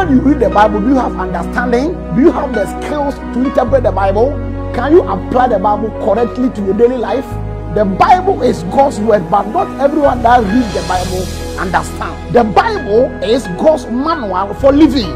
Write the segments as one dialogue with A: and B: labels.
A: when you read the Bible, do you have understanding? Do you have the skills to interpret the Bible? Can you apply the Bible correctly to your daily life? The Bible is God's word, but not everyone that reads the Bible understand. The Bible is God's manual for living.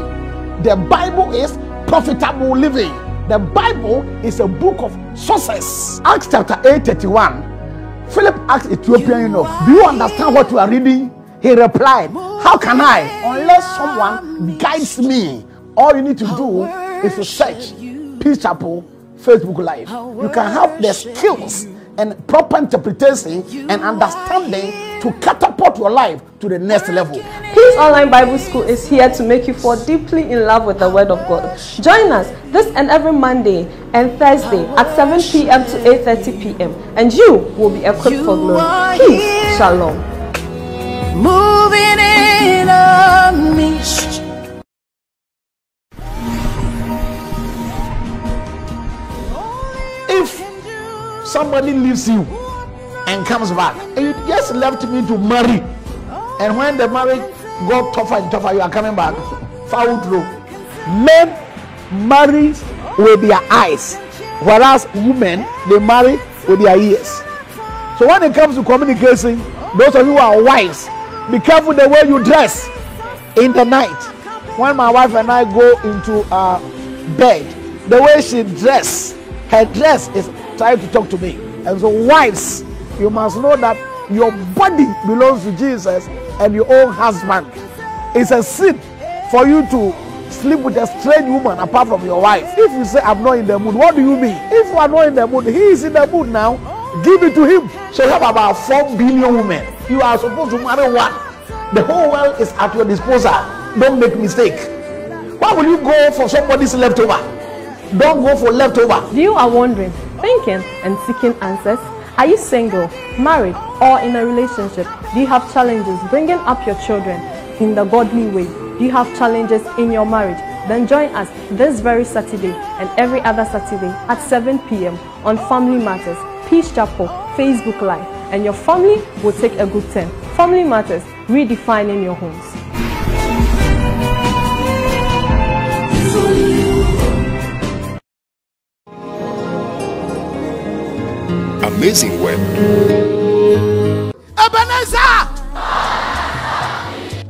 A: The Bible is profitable living. The Bible is a book of success. Acts chapter 8 31. Philip asked Ethiopian, you know, do you understand what you are reading? He replied, How can I? Unless someone guides me. All you need to do is to search Peace Chapel Facebook Live. You can have the skills and proper interpretation and understanding to catapult your life to the next level.
B: Peace Online Bible School is here to make you fall deeply in love with the Word of God. Join us this and every Monday and Thursday at 7 p.m. to 8:30 p.m. and you will be equipped for glory. Peace, shalom.
C: moving in
A: If somebody leaves you and comes back, and you just left me to marry, and when the marriage got tougher and tougher, you are coming back. Foul through. Men marry with their eyes, whereas women they marry with their ears. So when it comes to communication, those of you who are wives, be careful the way you dress in the night. When my wife and I go into uh, bed, the way she dress, her dress is trying to talk to me. And so, wives, you must know that your body belongs to Jesus and your own husband. It's a sin for you to sleep with a strange woman apart from your wife. If you say, I'm not in the mood, what do you mean? If you are not in the mood, he is in the mood now, give it to him. So you have about 4 billion women. You are supposed to marry one. The whole world is at your disposal. Don't make mistake. Why will you go for somebody's leftover? Don't go for leftover.
B: You are wondering, thinking, and seeking answers. Are you single, married, or in a relationship? Do you have challenges bringing up your children in the godly way? Do you have challenges in your marriage? Then join us this very Saturday and every other Saturday at 7 p.m. on Family Matters, Peace Chapel, Facebook Live, and your family will take a good turn. Family Matters, redefining your homes.
D: Amazing word.
A: Ebenezer!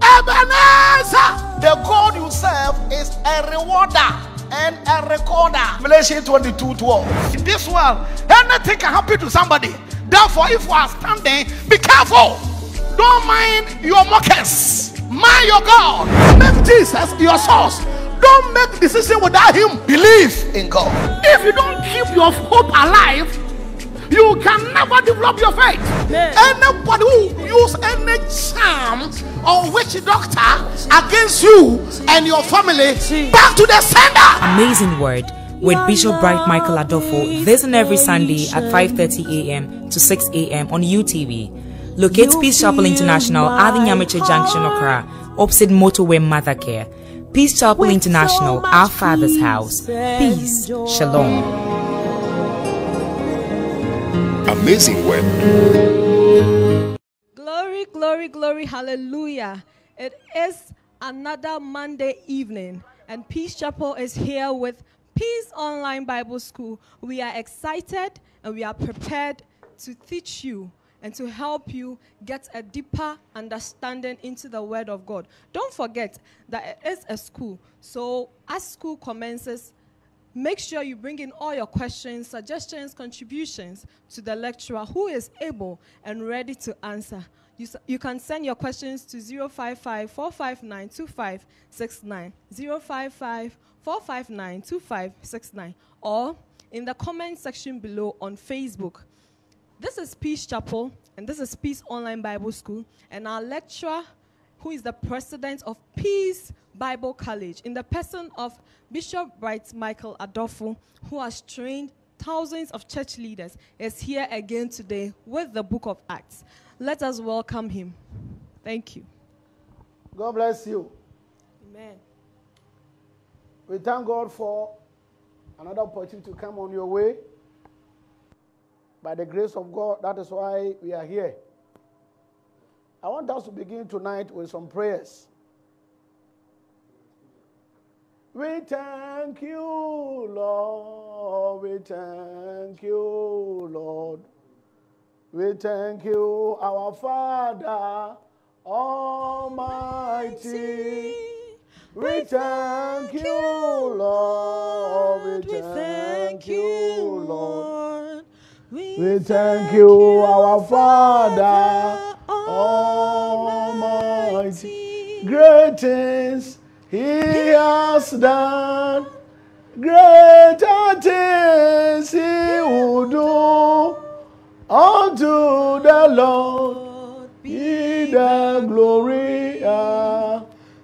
A: Ebenezer! The God you serve is a rewarder and a recorder. Revelation 22 12. In this world, anything can happen to somebody. Therefore, if you are standing, be careful. Don't mind your mockers. Mind your God. Make Jesus your source. Don't make decision without Him. Believe in God. If you don't keep your hope alive, you can never develop your faith. Anybody who use any charm or witch doctor against you and your family, back to the sender.
E: Amazing Word with Bishop Bright Michael Adolfo this and every Sunday at 5:30 a.m. to 6 a.m. on UTV. Locate Peace Chapel International at the Nyamekye Junction, Accra, opposite Motorway Mother Care. Peace Chapel International, our Father's house. Peace, Shalom.
D: Amazing word.
B: Glory, glory, glory, hallelujah. It is another Monday evening, and Peace Chapel is here with Peace Online Bible School. We are excited and we are prepared to teach you and to help you get a deeper understanding into the Word of God. Don't forget that it is a school, so as school commences, Make sure you bring in all your questions, suggestions, contributions to the lecturer who is able and ready to answer. You, you can send your questions to 055 459 2569, 055 459 2569, or in the comment section below on Facebook. This is Peace Chapel, and this is Peace Online Bible School, and our lecturer, who is the president of Peace Bible College, in the person of Bishop Bright Michael Adolfo, who has trained thousands of church leaders, is here again today with the book of Acts. Let us welcome him. Thank you.
A: God bless you.
B: Amen.
A: We thank God for another opportunity to come on your way. By the grace of God, that is why we are here. I want us to begin tonight with some prayers. We thank you, Lord. We thank you, Lord. We thank you, our Father Almighty. We thank you, Lord. We thank you, Lord. We thank you, our Father Almighty. Great things He has done. Greater things He will do. Unto the Lord be the glory.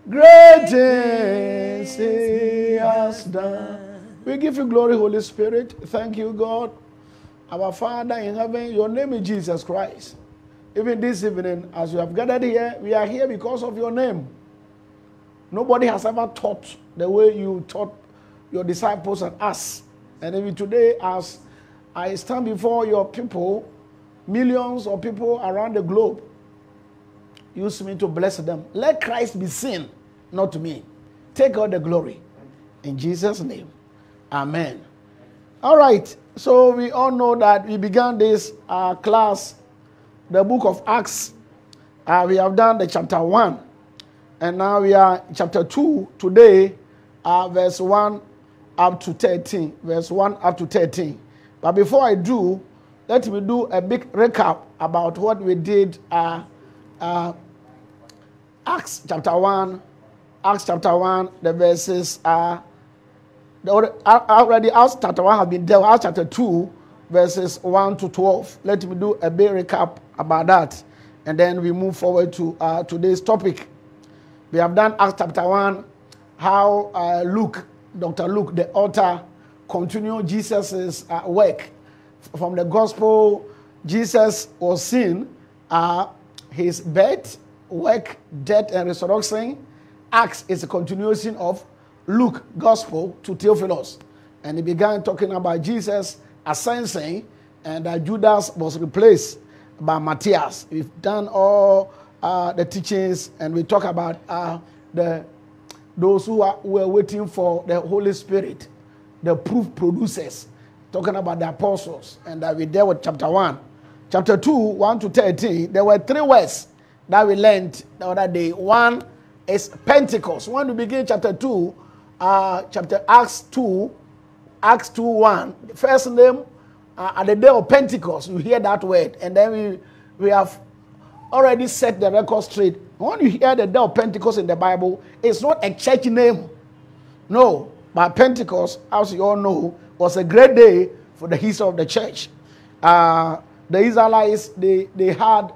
A: Great things He has done. We give you glory, Holy Spirit. Thank you, God. Our Father in heaven, your name is Jesus Christ. Even this evening, as you have gathered here, we are here because of your name. Nobody has ever taught the way you taught your disciples and us. And even today, as I stand before your people, millions of people around the globe, use me to bless them. Let Christ be seen, not me. Take all the glory. In Jesus' name. Amen. All right. So we all know that we began this uh, class, the book of Acts. Uh, we have done the chapter 1. And now we are chapter 2 today, uh, verse 1 up to 13. Verse 1 up to 13. But before I do, let me do a big recap about what we did uh, uh, Acts chapter 1, Acts chapter 1, the verses uh, the already, already Acts chapter 1 has been dealt Acts chapter 2, verses 1 to 12. Let me do a big recap about that. And then we move forward to uh, today's topic. We have done Acts chapter 1, how uh, Luke, Dr. Luke, the author, continued Jesus' uh, work. From the gospel, Jesus was seen uh, his birth, work, death, and resurrection. Acts is a continuation of Luke gospel to Theophilus. And he began talking about Jesus ascending, and that Judas was replaced by Matthias. We've done all uh, the teachings, and we talk about uh, the those who are, were waiting for the Holy Spirit, the proof producers, talking about the apostles, and that we dealt with chapter 1. Chapter 2, 1 to 13, there were three words that we learned the other day. One is Pentecost. When we begin chapter 2, uh, chapter Acts 2, Acts 2 1, the first name uh, at the day of Pentecost, you hear that word, and then we, we have already set the record straight. When you hear the day of Pentecost in the Bible, it's not a church name. No, but Pentecost, as you all know, was a great day for the history of the church. Uh, the Israelites, they, they had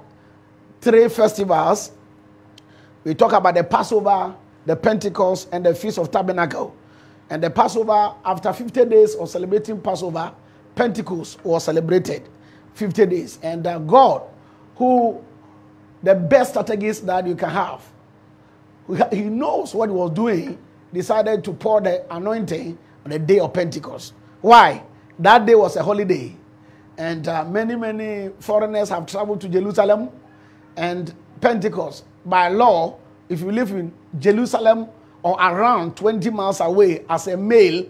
A: three festivals. We talk about the Passover, the Pentecost, and the Feast of Tabernacle. And the Passover, after 50 days of celebrating Passover, Pentecost was celebrated 50 days. And uh, God, who the best strategist that you can have, he knows what he was doing, decided to pour the anointing on the day of Pentecost. Why? That day was a holiday. And uh, many, many foreigners have traveled to Jerusalem. And Pentecost, by law, if you live in Jerusalem or around 20 miles away as a male,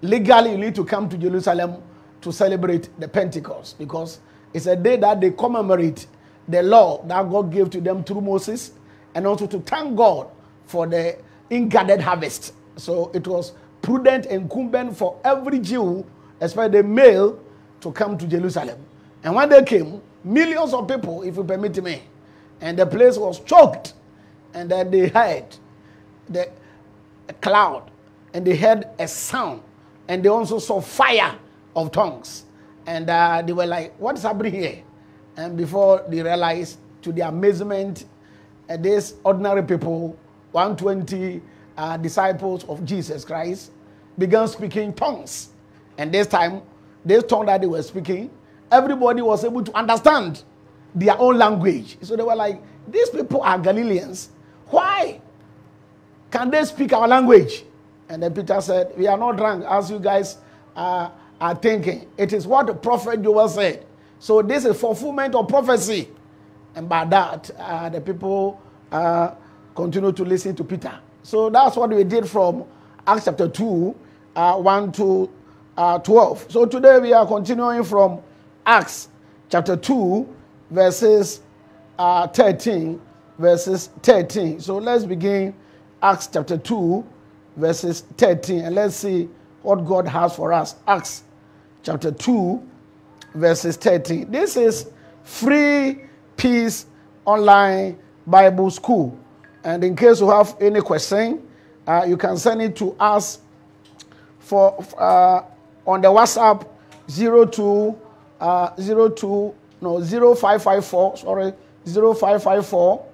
A: legally you need to come to Jerusalem to celebrate the Pentecost because it's a day that they commemorate the law that God gave to them through Moses and also to thank God for the ingathered harvest. So it was prudent and incumbent for every Jew, especially the male, to come to Jerusalem. And when they came, millions of people, if you permit me, and the place was choked, and then they heard the a cloud, and they heard a sound, and they also saw fire of tongues. And uh, they were like, What's happening here? And before they realized, to their amazement, uh, these ordinary people, 120 uh, disciples of Jesus Christ, began speaking tongues. And this time, this tongue that they were speaking, everybody was able to understand their own language. So they were like, These people are Galileans. Why can they speak our language? And then Peter said, We are not drunk as you guys uh, are thinking. It is what the prophet Joel said. So this is fulfillment of prophecy. And by that, uh, the people uh, continue to listen to Peter. So that's what we did from Acts chapter 2, uh, 1 to uh, 12. So today we are continuing from Acts chapter 2, verses uh, 13, verses 13. So let's begin Acts chapter 2, verses 13, and let's see what God has for us. Acts chapter 2, verses 13. This is free peace online Bible school. And in case you have any question, uh, you can send it to us for uh, on the WhatsApp 02 uh, 02 no 0554 sorry 0554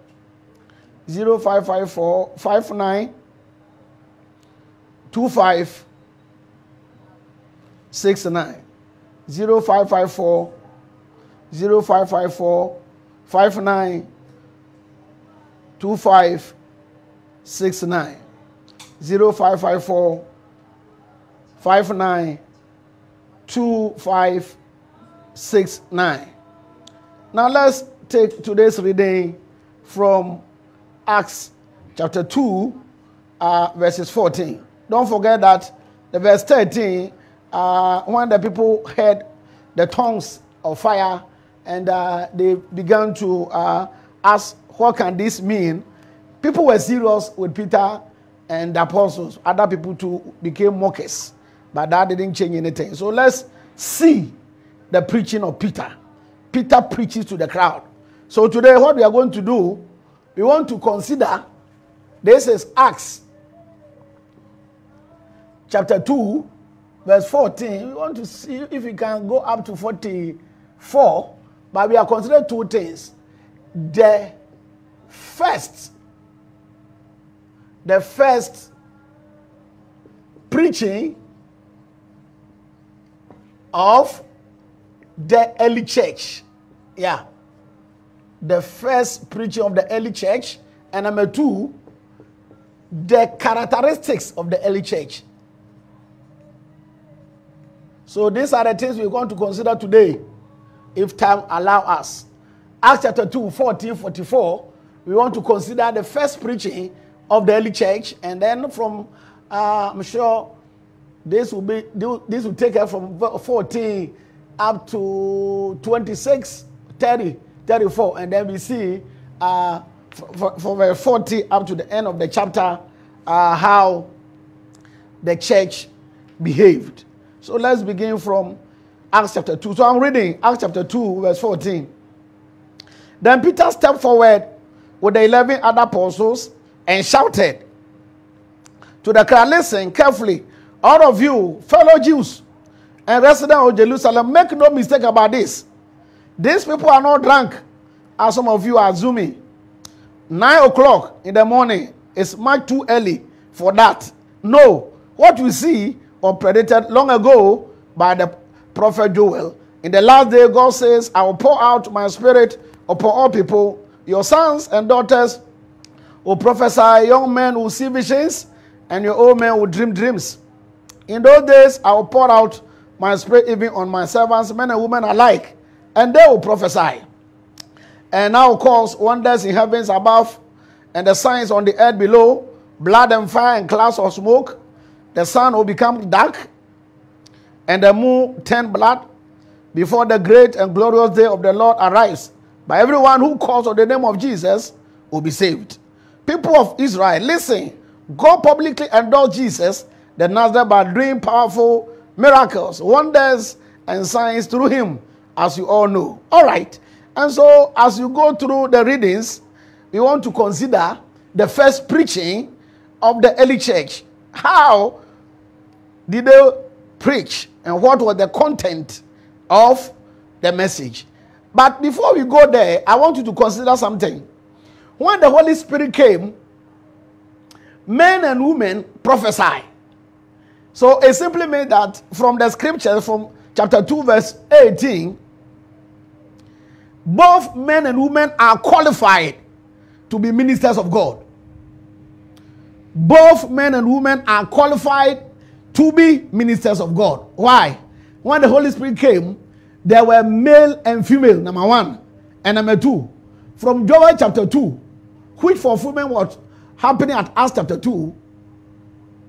A: 0554 59 25 69 0554 0554 59 25 69 0554 59 2569. Now let's take today's reading from Acts chapter 2, uh, verses 14. Don't forget that the verse 13, uh, when the people heard the tongues of fire and uh, they began to uh, ask, What can this mean? People were serious with Peter and the apostles. Other people too became mockers, but that didn't change anything. So let's see the preaching of Peter. Peter preaches to the crowd. So today, what we are going to do, we want to consider this is Acts chapter 2, verse 14. We want to see if we can go up to 44, but we are considering two things. The first the first preaching of the early church. Yeah. The first preaching of the early church. And number two, the characteristics of the early church. So these are the things we're going to consider today, if time allow us. Acts chapter 2, 14, 44, we want to consider the first preaching of the early church, and then from uh, I'm sure this will be this will take us from 14 up to 26, 30, 34, and then we see uh, from 40 up to the end of the chapter uh, how the church behaved. So let's begin from Acts chapter 2. So I'm reading Acts chapter 2, verse 14. Then Peter stepped forward with the 11 other apostles and shouted to the crowd, Listen carefully, all of you, fellow Jews and residents of Jerusalem, make no mistake about this. These people are not drunk, as some of you are assuming. Nine o'clock in the morning is much too early for that. No, what we see or predicted long ago by the prophet Joel. In the last day, God says, I will pour out my spirit upon all people. Your sons and daughters will prophesy, young men will see visions, and your old men will dream dreams. In those days, I will pour out my spirit even on my servants, men and women alike, and they will prophesy. And now will cause wonders in heavens above, and the signs on the earth below, blood and fire and clouds of smoke. The sun will become dark, and the moon turn blood, before the great and glorious day of the Lord arrives. But everyone who calls on the name of Jesus will be saved. People of Israel, listen. God publicly endorsed Jesus, the Nazareth, by doing powerful miracles, wonders, and signs through him, as you all know. All right. And so, as you go through the readings, we want to consider the first preaching of the early church. How did they preach, and what was the content of the message? But before we go there, I want you to consider something. When the Holy Spirit came, men and women prophesy. So it simply means that from the scripture, from chapter 2, verse 18, both men and women are qualified to be ministers of God. Both men and women are qualified to be ministers of God. Why? When the Holy Spirit came, there were male and female, number one. And number two, from Joel chapter 2, which fulfillment was happening at Acts chapter 2,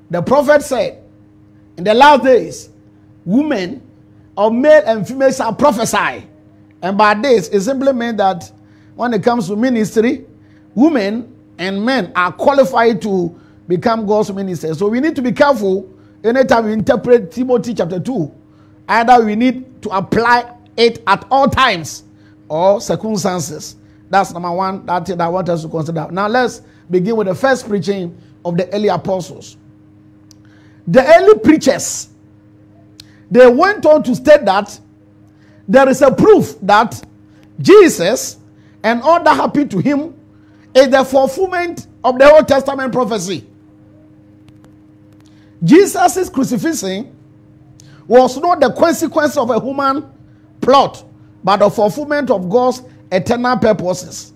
A: The prophet said, in the last days, women or male and female shall prophesy. And by this, it simply means that when it comes to ministry, women and men are qualified to become God's ministers. So we need to be careful anytime we interpret Timothy chapter 2. Either we need to apply it at all times or circumstances. That's number one, that thing I want us to consider. Now let's begin with the first preaching of the early apostles. The early preachers, they went on to state that there is a proof that Jesus and all that happened to him is the fulfillment of the Old Testament prophecy. Jesus' crucifixion was not the consequence of a human plot, but the fulfillment of God's eternal purposes.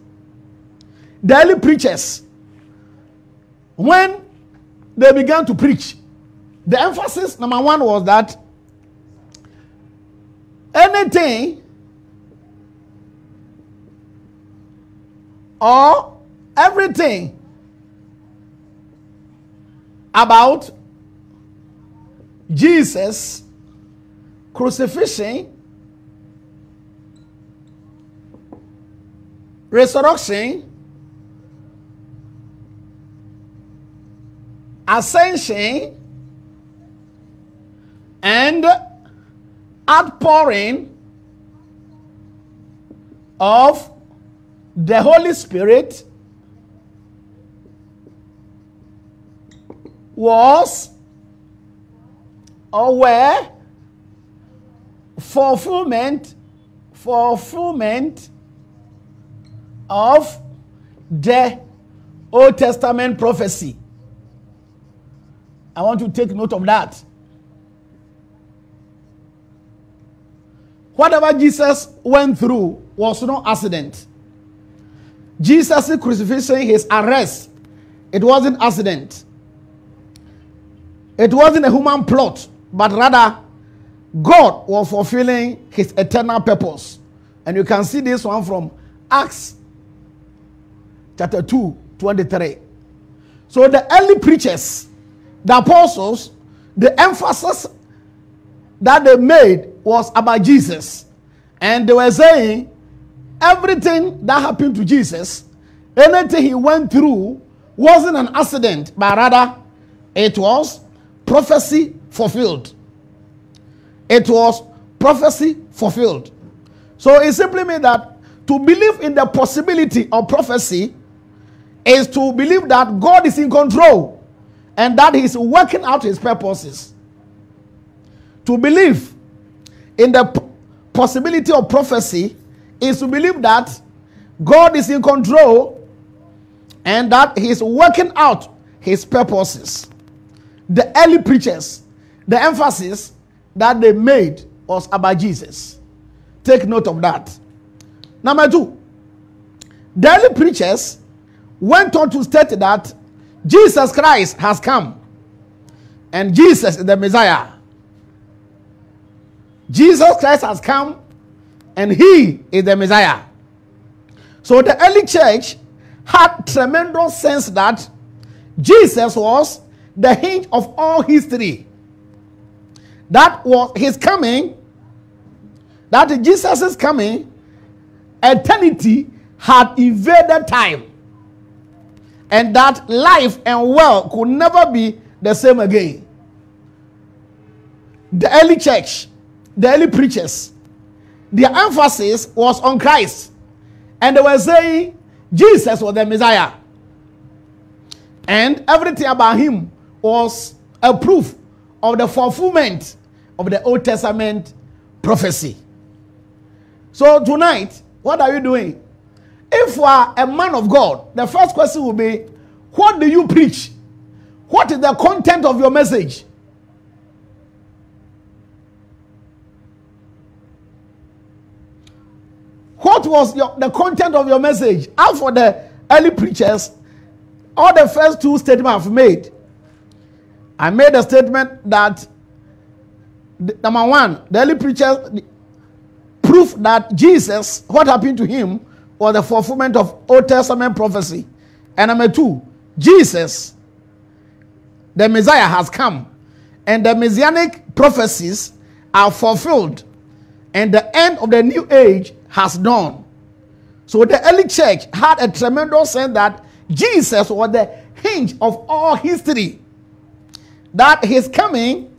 A: The early preachers, when they began to preach, the emphasis, number one, was that anything or everything about Jesus crucifixion, resurrection, ascension, and outpouring of the Holy Spirit was or were fulfillment fulfillment of the Old Testament prophecy. I want to take note of that. Whatever Jesus went through was no accident. Jesus' crucifixion, his arrest, it wasn't accident. It wasn't a human plot, but rather God was fulfilling his eternal purpose. And you can see this one from Acts chapter 2, 23. So the early preachers, the apostles, the emphasis that they made was about Jesus. And they were saying everything that happened to Jesus, anything he went through, wasn't an accident, but rather it was prophecy fulfilled. It was prophecy fulfilled. So it simply means that to believe in the possibility of prophecy is to believe that God is in control and that He's working out His purposes. To believe in the possibility of prophecy is to believe that God is in control and that He's working out His purposes. The early preachers, the emphasis that they made was about Jesus. Take note of that. Number two, the early preachers went on to state that Jesus Christ has come and Jesus is the Messiah. Jesus Christ has come and he is the Messiah. So the early church had tremendous sense that Jesus was the hinge of all history. That was his coming, that Jesus is coming, eternity had invaded time. And that life and world could never be the same again. The early church, the early preachers, their emphasis was on Christ. And they were saying Jesus was the Messiah. And everything about him was a proof of the fulfillment of the Old Testament prophecy. So tonight, what are you doing? If you are a man of God, the first question will be What do you preach? What is the content of your message? What was your, the content of your message? As for the early preachers, all the first two statements I've made, I made a statement that number one, the early preachers proof that Jesus, what happened to him, was the fulfillment of Old Testament prophecy. And number two, Jesus, the Messiah has come, and the messianic prophecies are fulfilled, and the end of the new age has done. So the early church had a tremendous sense that Jesus was the hinge of all history, that his coming,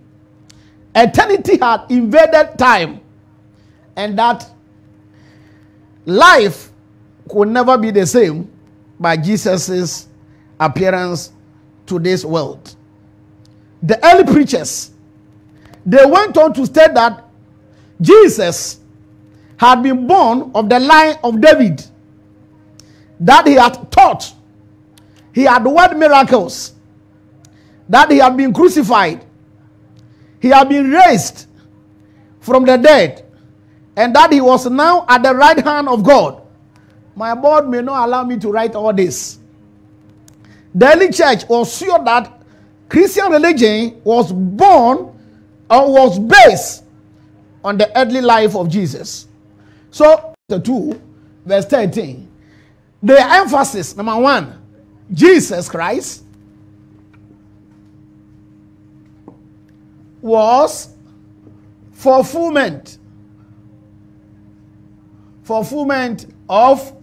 A: eternity had invaded time, and that life could never be the same by Jesus' appearance to this world. The early preachers, they went on to state that Jesus had been born of the line of David, that he had taught, he had worked miracles, that he had been crucified, he had been raised from the dead, and that he was now at the right hand of God. My board may not allow me to write all this. The early church was sure that Christian religion was born or was based on the earthly life of Jesus. So, the 2, verse 13, the emphasis number one, Jesus Christ was fulfillment fulfillment of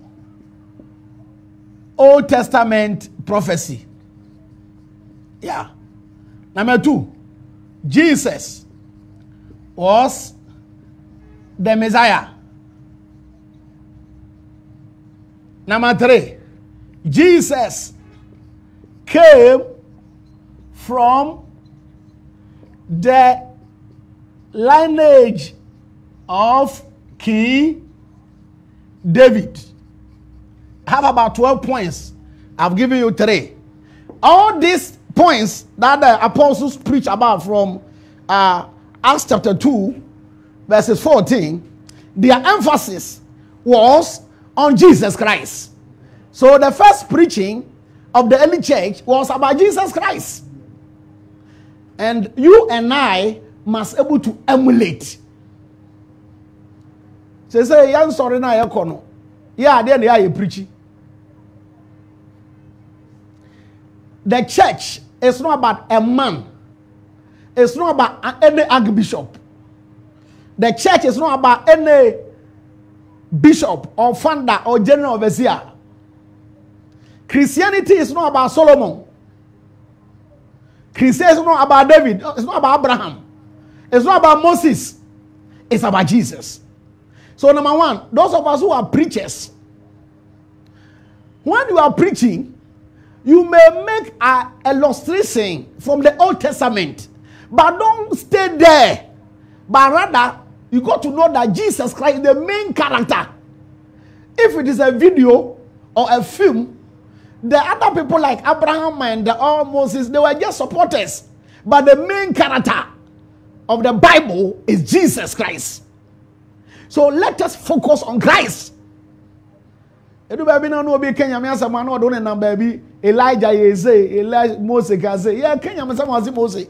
A: Old Testament prophecy. Yeah. Number two, Jesus was the Messiah. Number three, Jesus came from the lineage of King David. I have about 12 points. I've given you three. All these points that the apostles preach about from uh, Acts chapter 2, verses 14, their emphasis was on Jesus Christ. So the first preaching of the early church was about Jesus Christ. And you and I must able to emulate. Sɛ sɛ yɛn nsɔre no a yɛkɔ no yɛ adeɛ na yɛayɛ preachi the church is not about a man. It's not about any archbishop. The church is not about any bishop or founder or general overseer christianity is not about solomon. Christianity is not about david. It's not about abraham. It's not about moses. It's about jesus. So, number one, those of us who are preachers, when you are preaching, you may make a illustration from the Old Testament, but don't stay there. But rather, you got to know that Jesus Christ is the main character. If it is a video or a film, the other people like Abraham and the all Moses, they were just supporters. But the main character of the Bible is Jesus Christ. So let us focus on Christ. edu baabi na kenya mi asɛm ano ɔdo ne nam baabi elijah yɛ eze elijah mose ka se yɛ kenya mi ɔsi mose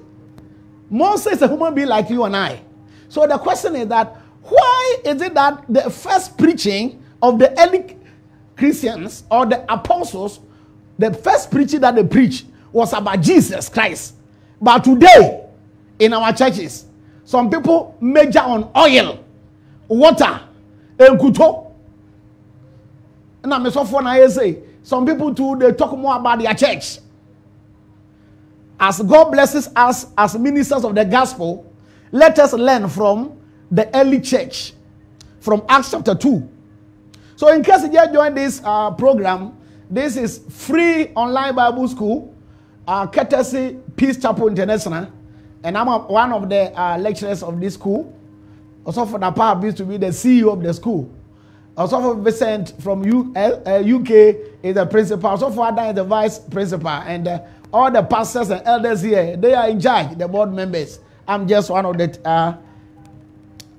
A: mose is a human being like you and i so the question is that why is it that the first preaching of the early christians or the apostles the first preaching that they preached was about jesus christ. But today in our churches some people major on oil water enkuto. Na mesɔfoɔ na ayɛ say some people too they talk more about their church. As god blesses us as ministers of the gospel let us learn from the early church from acts chapter 2 so in case you just joined this uh, program this is free online bible school uh, courtesy peace chapel international and i'm a, one of the uh, lecturers of this school also for the power used to be the ceo of the school also for Vincent from U, uh, UK is the principal. Also for Adam is the vice principal. And uh, all the pastors and elders here, they are in charge, the board members. I'm just one of the uh,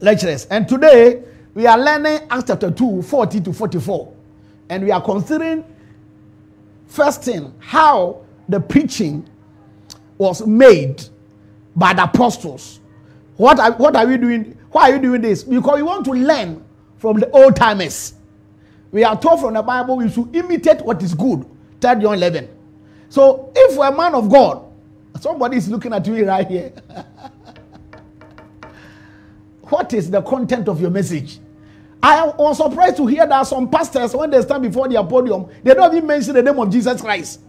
A: lecturers. And today, we are learning Acts chapter 2, 40 to 44. And we are considering, first thing, how the preaching was made by the apostles. What are, what are we doing? Why are you doing this? Because we want to learn from the old timers. We are told from the Bible we should imitate what is good. 3 John 11. So if we're a man of God, Somebody is looking at me right here. what is the content of your message? I was surprised to hear that some pastors, when they stand before their podium, they don't even mention the name of Jesus Christ.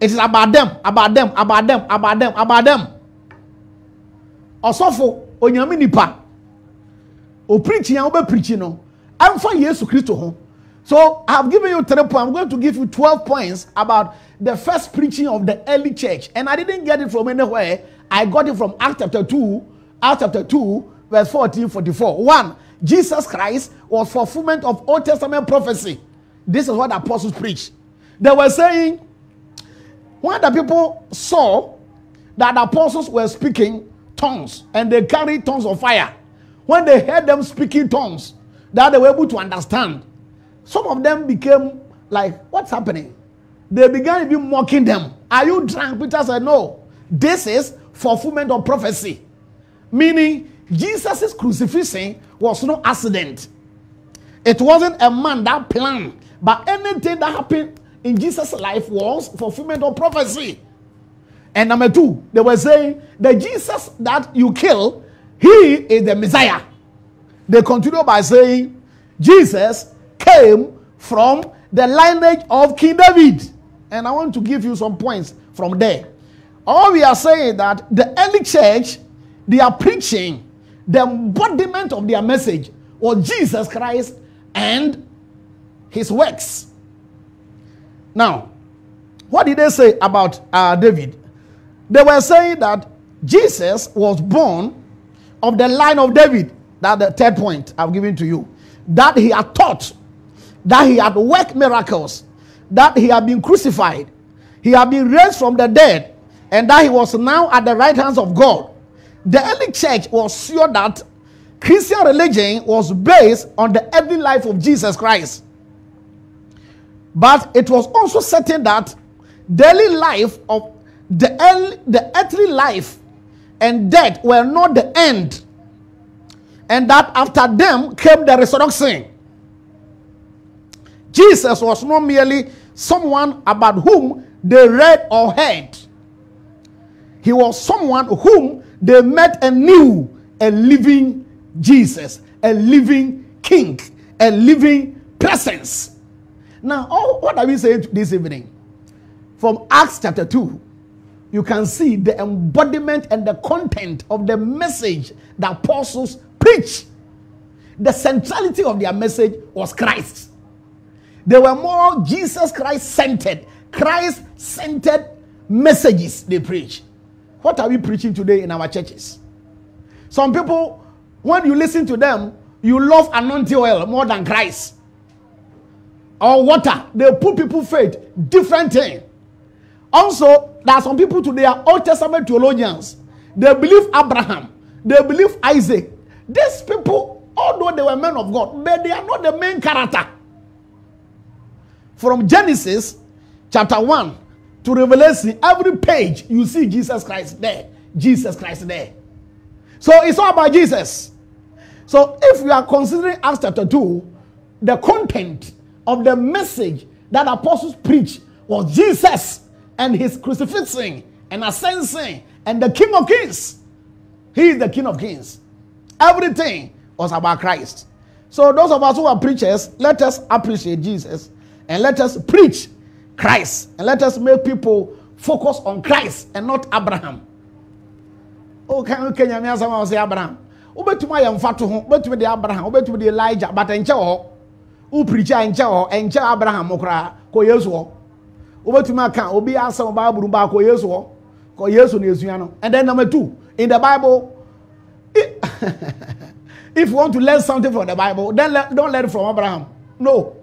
A: It is about them, about them, about them, about them, about them. Ọsọfo onyame nipa o preaching and obe preaching no ɛnfa Yesu Kristo ho. So I have given you three points. I'm going to give you 12 points about the first preaching of the early church. And I didn't get it from anywhere. I got it from Acts chapter 2, Acts chapter 2, verse 14, 44. One, Jesus Christ was fulfillment of Old Testament prophecy. This is what the apostles preached. They were saying, when the people saw that the apostles were speaking tongues and they carried tongues of fire, when they heard them speaking tongues, that they were able to understand some of them became like, what's happening? They began even mocking them. Are you drunk? Peter said, no. This is fulfillment of prophecy. Meaning, Jesus' crucifixion was no accident. It wasn't a man that planned, but anything that happened in Jesus' life was fulfillment of prophecy. And number two, they were saying the Jesus that you kill, he is the Messiah. They continue by saying, Jesus came from the lineage of King David. And I want to give you some points from there. All we are saying that the early church, they are preaching the embodiment of their message was Jesus Christ and his works. Now, what did they say about uh, David? They were saying that Jesus was born of the line of David. That's the third point I've given to you. That he had taught that he had worked miracles, that he had been crucified, he had been raised from the dead, and that he was now at the right hands of God. The early church was sure that Christian religion was based on the earthly life of Jesus Christ. But it was also certain that daily life of the, early, the earthly life and death were not the end, and that after them came the resurrection. Jesus was not merely someone about whom they read or heard. He was someone whom they met a new, a living Jesus, a living King, a living presence. Now, what are we saying this evening? From Acts chapter 2, you can see the embodiment and the content of the message the apostles preach. The centrality of their message was Christ. They were more Jesus Christ centered, Christ centered messages they preach. What are we preaching today in our churches? Some people, when you listen to them, you love anointing oil more than Christ. Or water. They put people faith. Different thing. Also, there are some people today are Old Testament theologians. They believe Abraham. They believe Isaac. These people, although they were men of God, but they are not the main character from Genesis chapter 1 to Revelation, every page you see Jesus Christ there. Jesus Christ there. So it's all about Jesus. So if we are considering Acts chapter 2, the content of the message that apostles preach was Jesus and his crucifixion and ascension and the King of Kings. He is the King of Kings. Everything was about Christ. So those of us who are preachers, let us appreciate Jesus and let us preach Christ and let us make people focus on Christ and not Abraham. Oh, can Kenya me asama say Abraham. Wobɛtumi ayɛ mfa to ho, wobɛtumi de Abraham, wobɛtumi de Elijah, but ɛnkyɛ wɔ hɔ. preach a ɛnkyɛ hɔ, ɛnkyɛ Abraham koraa, kɔ Yesu hɔ. Wobɛtumi aka obi asɛm Bible ba kɔ Yesu hɔ. Kɔ Yesu na esua no. And then number two, in the Bible, if you want to learn something from the Bible, then don't learn from Abraham. No.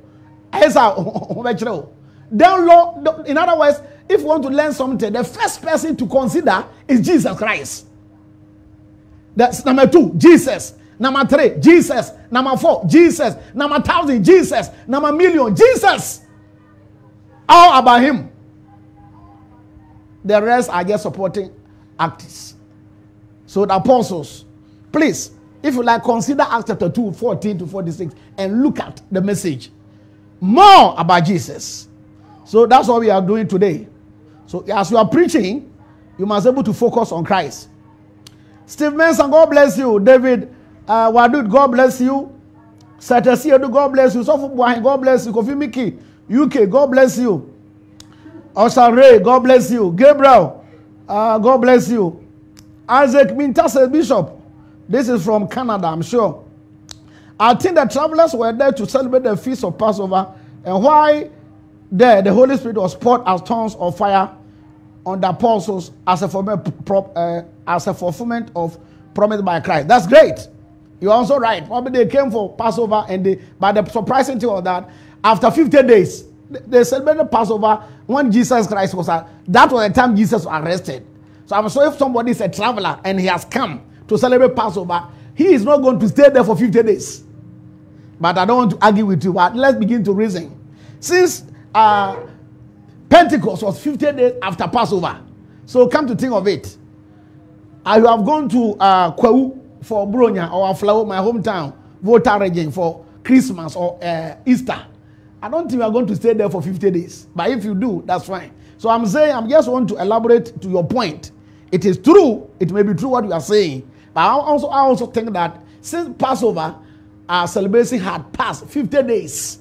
A: Then, Lord, in other words, if you want to learn something, the first person to consider is Jesus Christ. That's number two, Jesus. Number three, Jesus. Number four, Jesus. Number thousand, Jesus. Number million, Jesus. All about him. The rest are just supporting actors. So the apostles, please, if you like, consider Acts chapter 2, 14 to 46, and look at the message more about Jesus. So that's what we are doing today. So as you are preaching, You must be able to focus on Christ. Steve Manson, God bless you. David uh, Wadud, God bless you. Satasi God bless you. Sofu Buahin, God bless you. Kofi Miki, UK, God bless you. Osha Ray, God bless you. Gabriel, uh, God bless you. Isaac Mintase, Bishop. This is from Canada, I'm sure. I think the travelers were there to celebrate the feast of Passover, and why there the Holy Spirit was poured as tongues of fire on the apostles as a, fulfillment, uh, as a fulfillment of promise by Christ. That's great. You're also right. Probably they came for Passover, and they, but the surprising thing was that after 50 days, they- celebrated Passover when Jesus Christ was. Uh, that was the time Jesus was arrested. So I'm sure if somebody is a traveler and he has come to celebrate Passover, he is not going to stay there for 50 days. But I don't want to argue with you. But let's begin to reason. Since uh, Pentecost was 50 days after Passover, so come to think of it, I have gone to uh, for Bronya or Aflao, my hometown, Volta region for Christmas or uh, Easter. I don't think we are going to stay there for 50 days. But if you do, that's fine. So I'm saying, I just want to elaborate to your point. It is true, it may be true what you are saying. But I also, I also think that since Passover, our celebration had passed 50 days,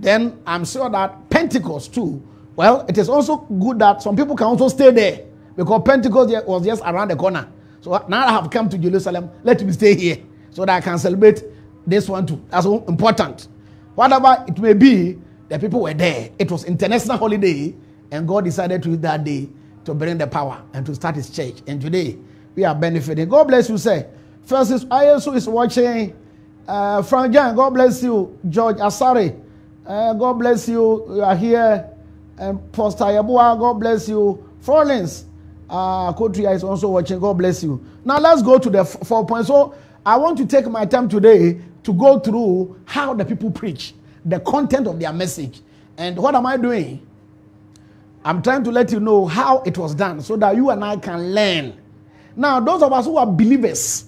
A: then I'm sure that Pentecost too. Well, it is also good that some people can also stay there because Pentecost was just around the corner. So now I have come to Jerusalem, let me stay here so that I can celebrate this one too. That's important. Whatever it may be, the people were there. It was international holiday, and God decided to use that day to bring the power and to start His church. And today we are benefiting. God bless you, sir. First is I also is watching. Uh, Frank Jan, God bless you. George Asari, uh, God bless you. You are here. And Pastor Yabua, God bless you. Frolins, uh, Kotria is also watching. God bless you. Now let's go to the f- four points. So I want to take my time today to go through how the people preach, the content of their message. And what am I doing? I'm trying to let you know how it was done so that you and I can learn. Now, those of us who are believers,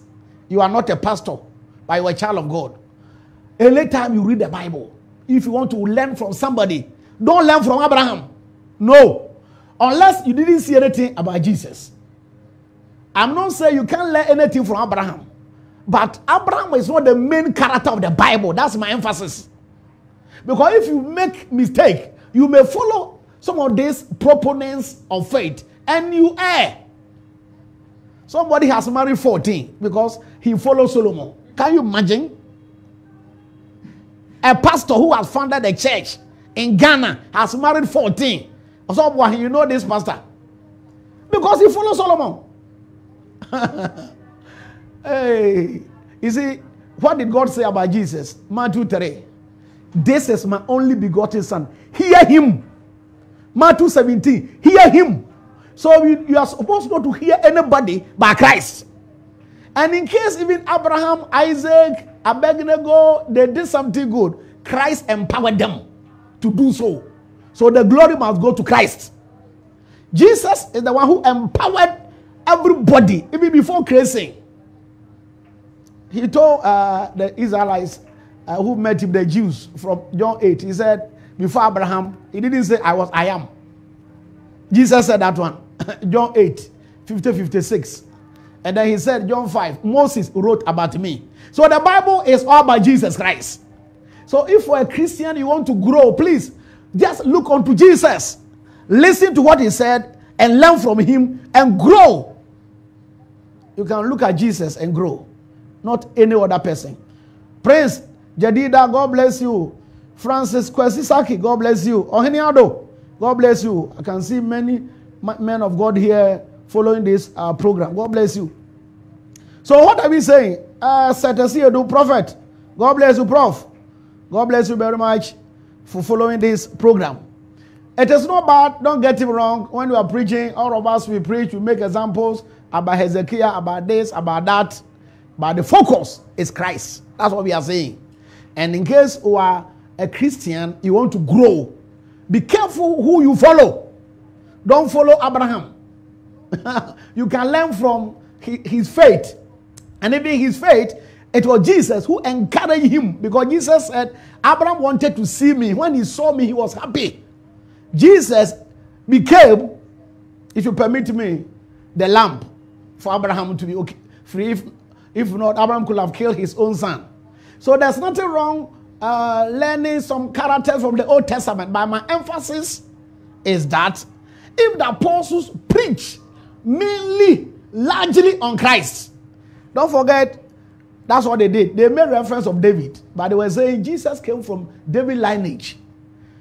A: you are not a pastor, but you are a child of God. Anytime you read the Bible, if you want to learn from somebody, don't learn from Abraham. No. Unless you didn't see anything about Jesus. I'm not saying you can't learn anything from Abraham. But Abraham is not the main character of the Bible. That's my emphasis. Because if you make mistake, you may follow some of these proponents of faith and you err. Somebody has married 14 because he followed Solomon. Can you imagine? A pastor who has founded a church in Ghana has married 14. So why you know this pastor? Because he follows Solomon. hey, you see, what did God say about Jesus? Matthew 3. This is my only begotten son. Hear him. Matthew 17. Hear him. So you, you are supposed not to hear anybody but Christ. And in case even Abraham, Isaac, Abednego, they did something good, Christ empowered them to do so. So the glory must go to Christ. Jesus is the one who empowered everybody, even before creation. He told uh, the Israelites uh, who met him, the Jews, from John 8, he said, Before Abraham, he didn't say, I was, I am. Jesus said that one. John 8, 50, 56. And then he said, John 5, Moses wrote about me. So the Bible is all about Jesus Christ. So if for a Christian you want to grow, please just look unto Jesus. Listen to what he said and learn from him and grow. You can look at Jesus and grow, not any other person. Prince Jadida, God bless you. Francis Kwesisaki, God bless you. Oheniado, God bless you. I can see many men of God here following this uh, program. God bless you. So what are we saying? Uh, Edu, prophet. God bless you, prof. God bless you very much for following this program. It is not bad, don't get it wrong. When we are preaching, all of us we preach, we make examples about Hezekiah, about this, about that. But the focus is Christ. That's what we are saying. And in case you are a Christian, you want to grow, be careful who you follow. Don't follow Abraham. you can learn from his faith. And even his faith, it was Jesus who encouraged him because Jesus said, Abraham wanted to see me. When he saw me, he was happy. Jesus became if you permit me, the lamp for Abraham to be okay, free. If, if not, Abraham could have killed his own son. So there's nothing wrong uh, learning some characters from the Old Testament. But my emphasis is that if the apostles preach mainly, largely on Christ, don't forget that's what they did. They made reference of David, but they were saying Jesus came from David lineage.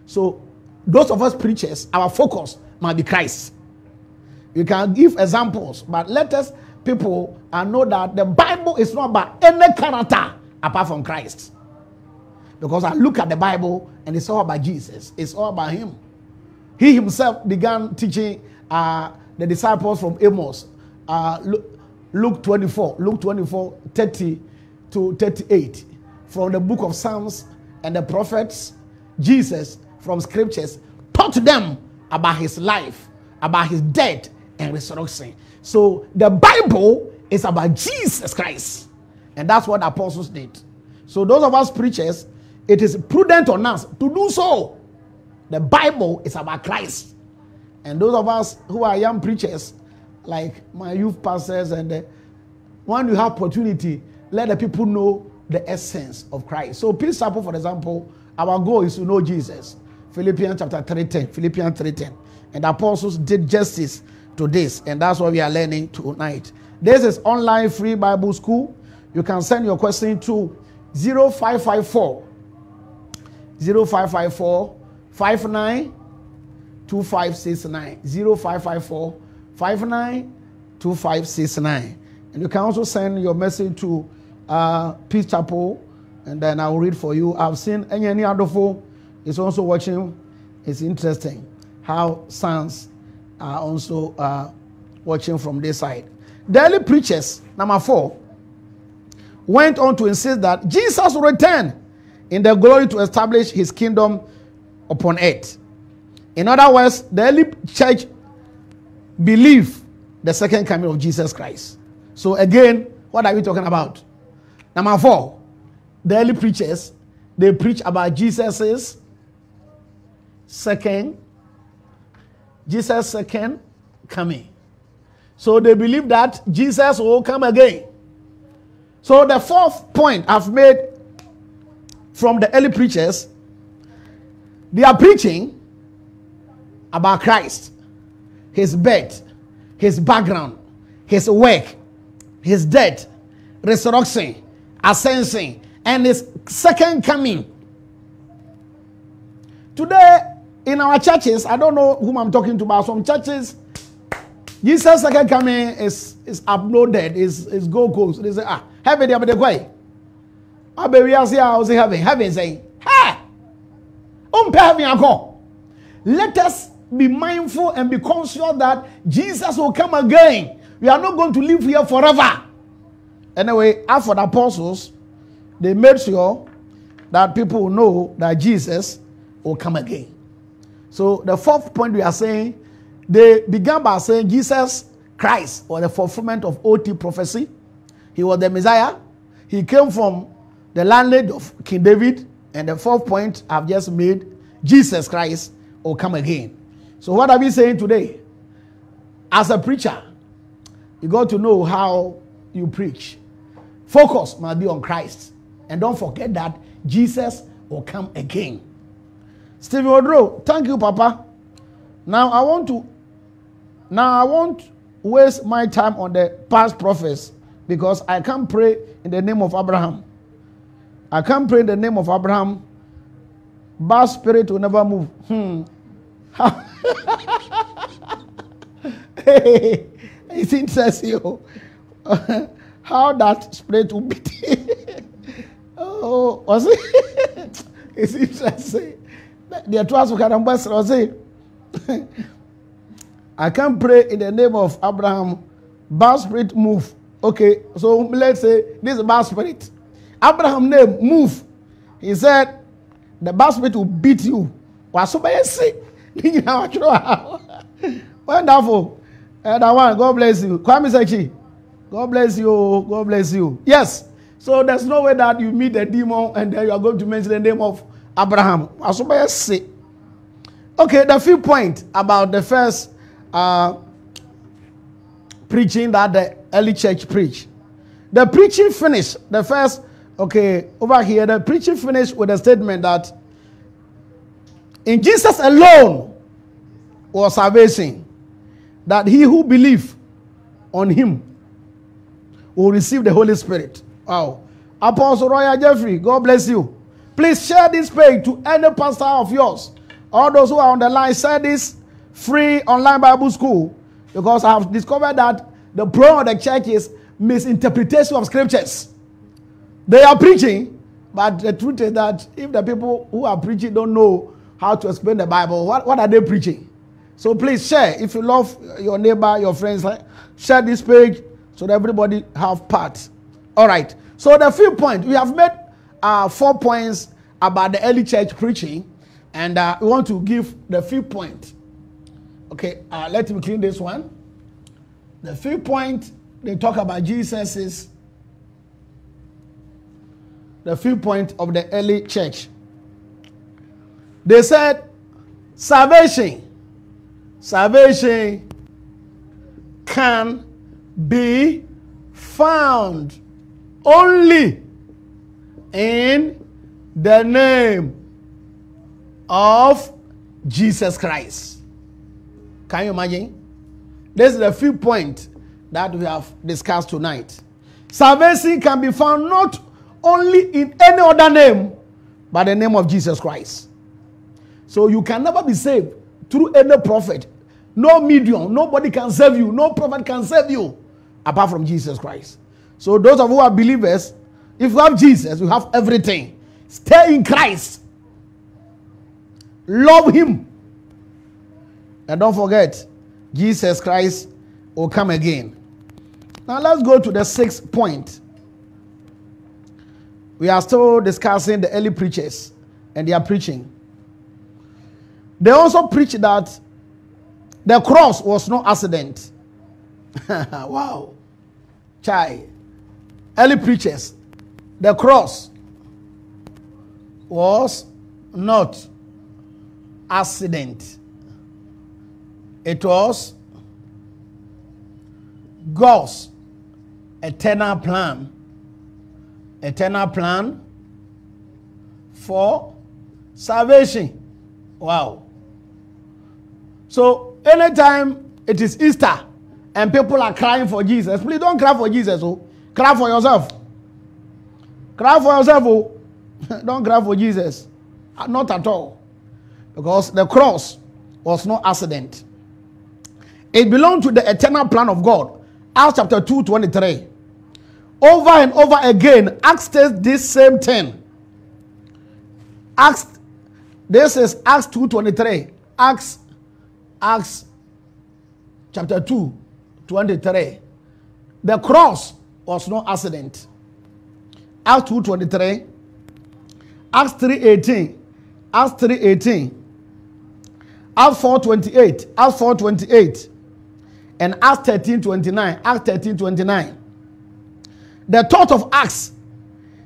A: So those of us preachers, our focus might be Christ. You can give examples, but let us people uh, know that the Bible is not about any character apart from Christ. Because I look at the Bible and it's all about Jesus. It's all about Him. He Himself began teaching uh, the disciples from Amos. Uh, Luke, Luke 24, Luke 24, 30 to 38. From the book of Psalms and the prophets, Jesus from scriptures taught them about His life, about His death and resurrection. So the Bible is about Jesus Christ. And that's what the apostles did. So those of us preachers, it is prudent on us to do so. The Bible is about Christ. And those of us who are young preachers, like my youth pastors, and when you have opportunity, let the people know the essence of Christ. So Peace Chapel, for example, our goal is to know Jesus. Philippians chapter 3:10. Philippians 3:10. And the apostles did justice to this, and that's what we are learning tonight. This is online free Bible school. You can send your question to 0554 0554 59 2569 0554 59 2569. And you can also send your message to uh, Peace Chapel, and then I'll read for you. I've seen any any Adolfo is also watching. It's interesting how sons are also uh, watching from this side. Early preachers, number four, went on to insist that Jesus will return in the glory to establish his kingdom upon earth. In other words, the early church believed the second coming of Jesus Christ. So, again, what are we talking about? Number four, the early preachers, they preach about Jesus's second, Jesus' second coming. So they believe that Jesus will come again. So the fourth point I've made from the early preachers, they are preaching about Christ, his birth, his background, his work, his death, resurrection, ascension, and his second coming. Today, in our churches, I don't know whom I'm talking to, but some churches, Jesus' second coming is, is uploaded, is, is go coast. They say, ah, heaven, they are the way. I be we are I was heaven. Heaven saying, hey, um, heaven. Let us be mindful and be conscious that Jesus will come again. We are not going to live here forever. Anyway, after the apostles, they made sure that people know that Jesus will come again. So the fourth point we are saying, they began by saying Jesus Christ was the fulfillment of OT prophecy. He was the Messiah. He came from the lineage of King David. And the fourth point I've just made, Jesus Christ will come again. So what are we saying today? As a preacher, you got to know how you preach. Focus must be on Christ. And don't forget that Jesus will come again. Stephen Odro, thank you, Papa. Now I want to now I won't waste my time on the past prophets because I can't pray in the name of Abraham. I can't pray in the name of Abraham. Bad spirit will never move. Hmm. Hey, it's interesting. How that spirit will beat. oh, was it? it's interesting. The trust can ambassador was it? I can pray in the name of Abraham. Bad spirit move. Okay, so let's say this is bad spirit. Abraham name move. He said the bad spirit will beat you. Wonderful. And that one, God bless you. Kwame Sechi, God bless you. God bless you. Yes. So there's no way that you meet the demon and then you are going to mention the name of Abraham. Okay, the few point about the first uh, preaching that the early church preached. The preaching finished. The first, okay, over here, the preaching finished with a statement that in Jesus alone was salvation, that he who believe on him will receive the Holy Spirit. Wow. Apostle Royal Jeffrey, God bless you. Please share this page to any pastor of yours. All those who are on the line, share this free online Bible school because I have discovered that the problem of the church is misinterpretation of scriptures. They are preaching, but the truth is that if the people who are preaching don't know how to explain the Bible, what, what are they preaching? So please share. If you love your neighbor, your friends, share this page so that everybody have part. All right. So the few points we have made uh, four points about the early church preaching, and uh, we want to give the few point. Okay, uh, let me clean this one. The fifth point they talk about Jesus is the fifth point of the early church. They said salvation, salvation can be found only in the name of Jesus Christ. Can you imagine? This is the few point that we have discussed tonight. Salvation can be found not only in any other name, but the name of Jesus Christ. So you can never be saved through any prophet. No medium, nobody can save you, no prophet can save you apart from Jesus Christ. So those of who are believers, if you have Jesus, you have everything. Stay in Christ. Love him. And don't forget, Jesus Christ will come again. Now let's go to the sixth point. We are still discussing the early preachers and their preaching. They also preach that the cross was no accident. wow. Chai. Early preachers. The cross was not accident. It was God's eternal plan. Eternal plan for salvation. Wow. So anytime it is Easter and people are crying for Jesus, please don't cry for Jesus. Oh, cry for yourself. Cry for yourself. Oh, don't cry for Jesus. Uh, not at all. Because the cross was no accident. It belonged to the eternal plan of God. Acts chapter 2, 23. Over and over again, Acts says this same thing. Acts, this is Acts 2, 23. Acts, Acts chapter 2, 23. The cross was no accident. Acts 2, 23. Acts 3, 18. Acts 3, 18. Acts 4, 28. Acts 4, 28 and Acts 13 29. Acts 13 29. The thought of Acts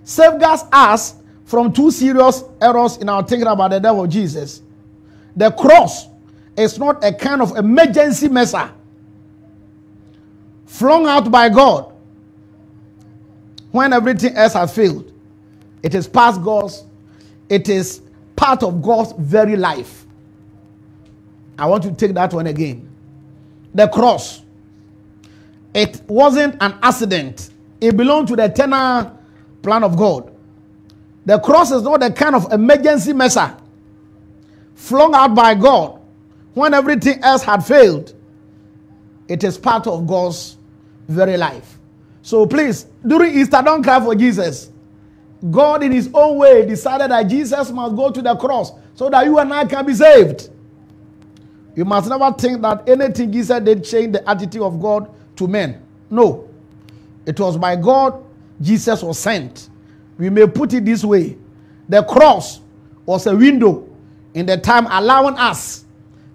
A: safeguards us from two serious errors in our thinking about the death of Jesus. The cross is not a kind of emergency measure flung out by God when everything else has failed. It is past God's, it is part of God's very life. I want you to take that one again the cross. It wasn't an accident, it belonged to the eternal plan of God. The cross is not a kind of emergency measure flung out by God when everything else had failed. It is part of God's very life. So please, during Easter, don't cry for Jesus. God, in His own way, decided that Jesus must go to the cross so that you and I can be saved. You must never think that anything Jesus did change the attitude of God to men. No. It was by God Jesus was sent. We may put it this way the cross was a window in the time allowing us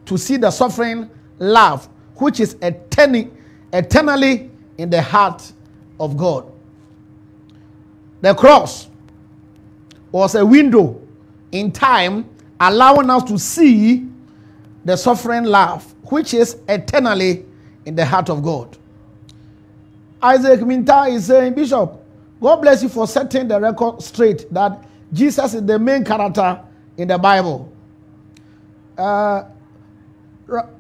A: to see the suffering love which is eternally, eternally in the heart of God. The cross was a window in time allowing us to see the suffering love, which is eternally in the heart of God. Isaac Minta is saying, Bishop, God bless you for setting the record straight that Jesus is the main character in the Bible. Uh,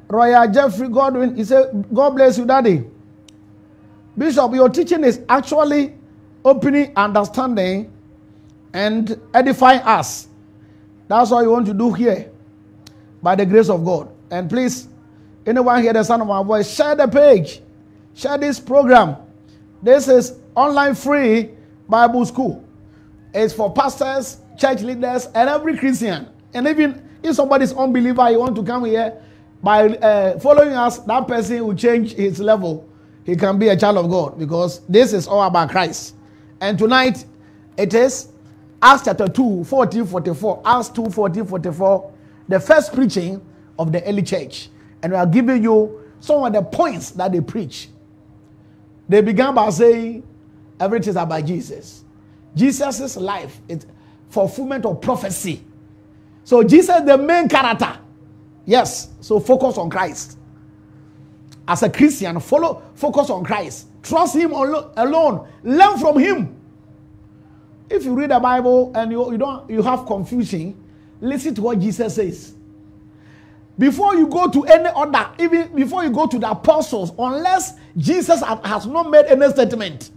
A: Royal Jeffrey Godwin, he said, God bless you, Daddy. Bishop, your teaching is actually opening understanding and edifying us. That's what you want to do here by the grace of God. And please, anyone hear the sound of my voice, share the page, share this program. This is online free Bible school. It's for pastors, church leaders, and every Christian. And even if somebody's unbeliever, you want to come here by uh, following us, that person will change his level. He can be a child of God because this is all about Christ. And tonight it is Acts chapter 2, 14, 44. Acts 2, 14, 44. The first preaching of the early church. And we are giving you some of the points that they preach. They began by saying everything is about Jesus. Jesus' life is fulfillment of prophecy. So Jesus the main character. Yes. So focus on Christ. As a Christian, follow focus on Christ. Trust him alo- alone. Learn from him. If you read the Bible and you, you don't you have confusion, listen to what Jesus says. Before you go to any other, even before you go to the apostles, unless Jesus has not made any statement.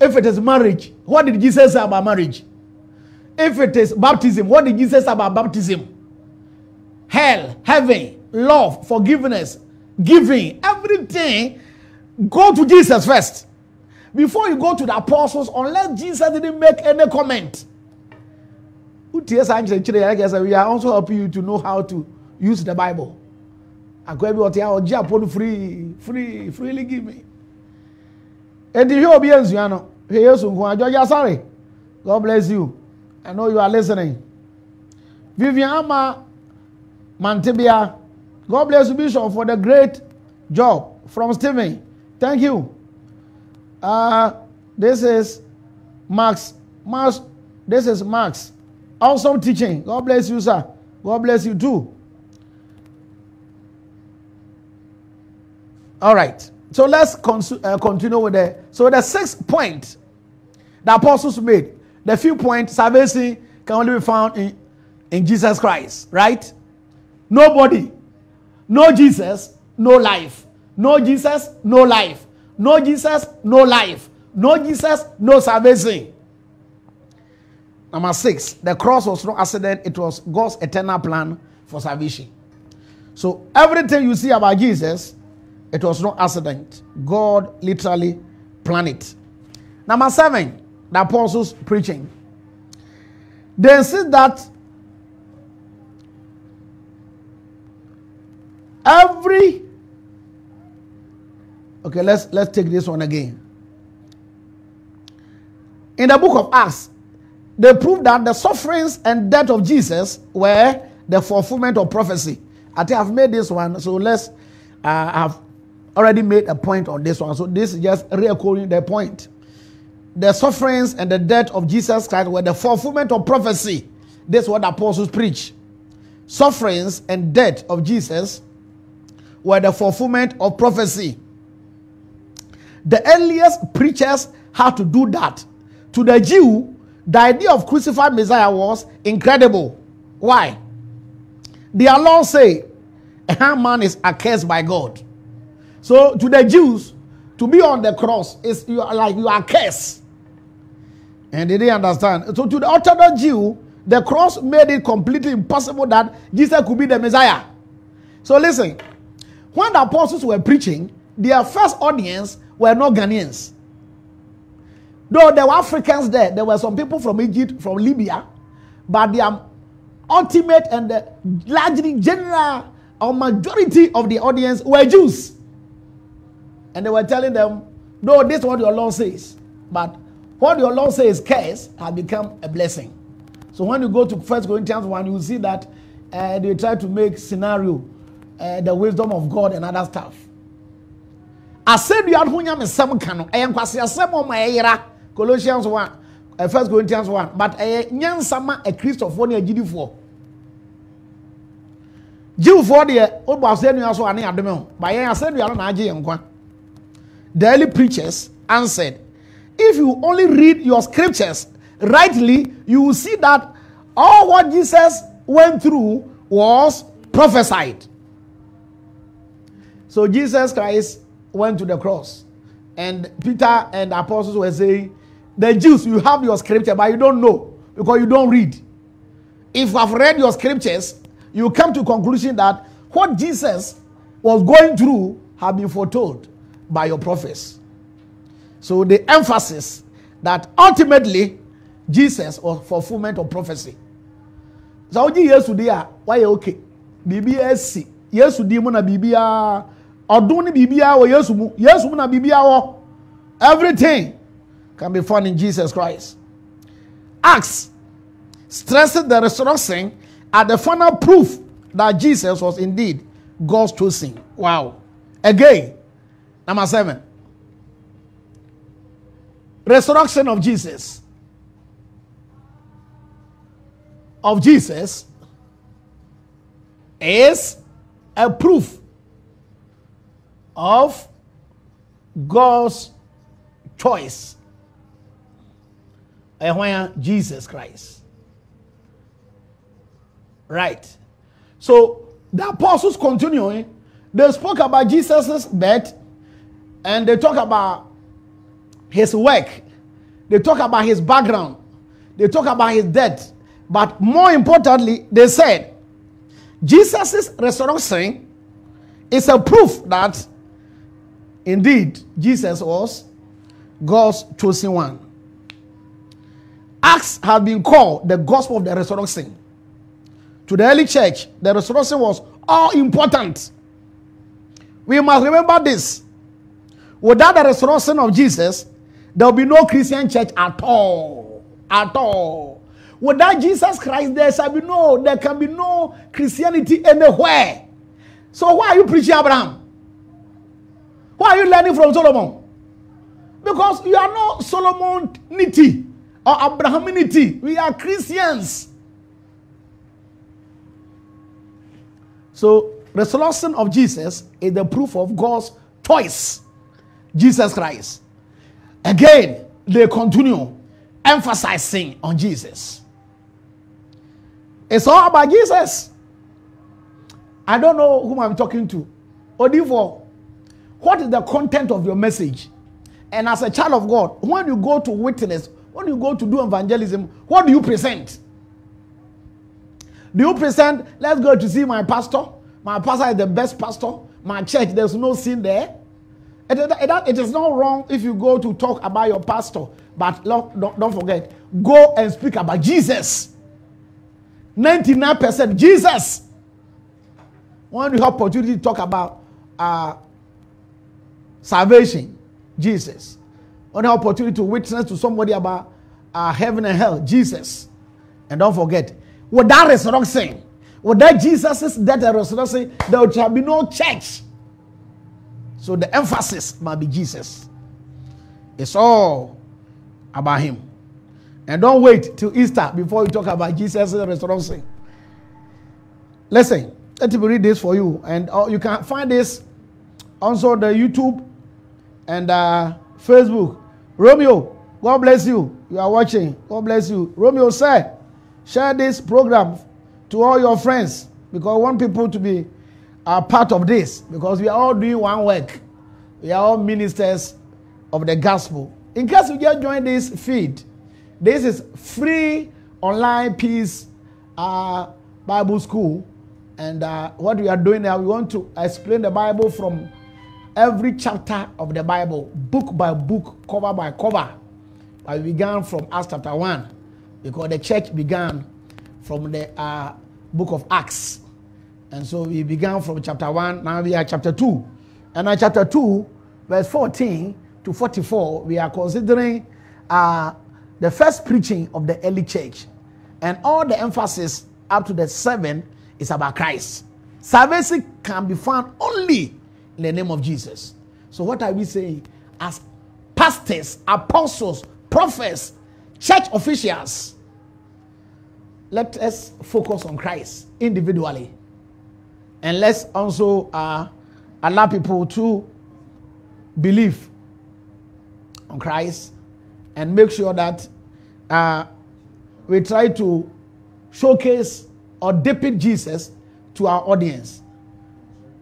A: If it is marriage, what did Jesus say about marriage? If it is baptism, what did Jesus say about baptism? Hell, heaven, love, forgiveness, giving, everything, go to Jesus first. Before you go to the apostles, unless Jesus didn't make any comment. We are also helping you to know how to use the bible. Akɔyɛ bi ɔte a ɔgye apɔ free free freely give me. Eti hwɛ obi nsua no hwɛ asare god bless you. I know you are listening. Vivian ama mantebea god bless you bishop for the great job from stephen. Thank you. Uh, this is max max this is max. Awesome teaching. God bless you sir. God bless you too. All right. So let's uh, continue with the so the sixth point the apostles made the few points salvation can only be found in in jesus christ right nobody no jesus no life no jesus no life no jesus no life no jesus no salvation Number six, the cross was no accident, it was God's eternal plan for salvation. So everything you see about Jesus, it was no accident. God literally planned it. Number seven, the apostles preaching. They insist that every okay, let's let's take this one again. In the book of Acts, they prove that the sufferings and death of Jesus were the fulfillment of prophecy. I think I've made this one, so let's. Uh, I've already made a point on this one, so this is just reoccurring the point. The sufferings and the death of Jesus Christ were the fulfillment of prophecy. This is what the apostles preach. Sufferings and death of Jesus were the fulfillment of prophecy. The earliest preachers had to do that. To the Jew, the idea of crucified Messiah was incredible. Why? Their law say a man is accursed by God. So to the Jews, to be on the cross is you are like you are cursed. And they didn't understand. So to the Orthodox Jew, the cross made it completely impossible that Jesus could be the Messiah. So listen, when the apostles were preaching, their first audience were not Ghanaians. Though there were Africans there, there were some people from Egypt, from Libya, but their ultimate and the largely general or majority of the audience were Jews. And they were telling them, no, this is what your law says. But what your law says, curse, has become a blessing. So when you go to First Corinthians 1, you see that uh, they try to make scenario, uh, the wisdom of God and other stuff. asɛdua ho nyamesɛm ka no ɛyɛ nkwaseasɛm ɔma ɛyera. Colossians 1 uh, 1 corinthians 1 but ɛyɛ nyansa ma akristofoɔ ne agyidifoɔ jiwfoɔ deɛ wobɔ asɛnnua so ane adome ho. Ba yɛn asɛnnua no naagye yɛn nkwa. The early preachers answered, If you only read your scriptures rightly, you will see that all what Jesus went through was prophesied. So Jesus Christ went to the cross, and Peter and the apostles were saying, The Jews, you have your scripture, but you don't know because you don't read. If you have read your scriptures, you come to conclusion that what Jesus was going through had been foretold by your prophets. So the emphasis that ultimately Jesus was fulfillment of prophecy. So di why okay. Bibi esi. Yesu di ọdun ni bibi a wọ Yesu mu. Yesu mu na bibi a wọ. Everything can be found in Jesus Christ. Acts stresses the resurrection as the final proof that Jesus was indeed God's chosen. Wow. Again, number seven. Resurrection of Jesus. Of Jesus is a proof of God's choice. Jesus Christ. Right. So the apostles continuing, they spoke about Jesus' birth and they talk about his work, they talk about his background, they talk about his death. But more importantly, they said Jesus' resurrection is a proof that indeed Jesus was God's chosen one. Acts have been called the gospel of the resurrection. To the early church, the resurrection was all important. We must remember this. Without the resurrection of Jesus, there will be no Christian church at all. At all. Without Jesus Christ, there shall be no, there can be no Christianity anywhere. So why are you preaching Abraham? Why are you learning from Solomon? Because you are not Solomonity or Abrahaminity. We are Christians. So, the resurrection of Jesus is the proof of God's choice, Jesus Christ. Again, they continue emphasizing on Jesus. It's all about Jesus. I don't know whom I'm talking to. Odivo, what is the content of your message? And as a child of God, when you go to witness, when you go to do evangelism, what do you present? Do you present, let's go to see my pastor? My pastor is the best pastor. My church, there's no sin there. It, it, it is not wrong if you go to talk about your pastor, but don't, don't forget, go and speak about Jesus. 99% Jesus. When you have opportunity to talk about uh, salvation, Jesus. You opportunity to witness to somebody about uh, heaven and hell, Jesus. And don't forget, without resurrection, without Jesus' death and resurrection, there shall be no church. So the emphasis must be Jesus. It's all about Him. And don't wait till Easter before you talk about Jesus' resurrection. Listen, let me read this for you. And uh, you can find this also the YouTube and uh, Facebook. Romeo, God bless you. You are watching. God bless you. Romeo said, share this program to all your friends because I want people to be a part of this because we are all doing one work. We are all ministers of the gospel. In case you just joined this feed, this is free online peace uh, Bible school. And uh, what we are doing now, we want to explain the Bible from every chapter of the Bible, book by book, cover by cover. I began from Acts chapter 1 because the church began from the uh, book of Acts. And so we began from chapter 1, now we are chapter 2. And at chapter 2, verse 14 to 44, we are considering uh, the first preaching of the early church. And all the emphasis up to the 7 is about Christ. Salvation can be found only in the name of Jesus. So, what are we saying? As pastors, apostles, prophets, church officials, let us focus on Christ individually. And let's also uh, allow people to believe on Christ and make sure that uh, we try to showcase or depict Jesus to our audience.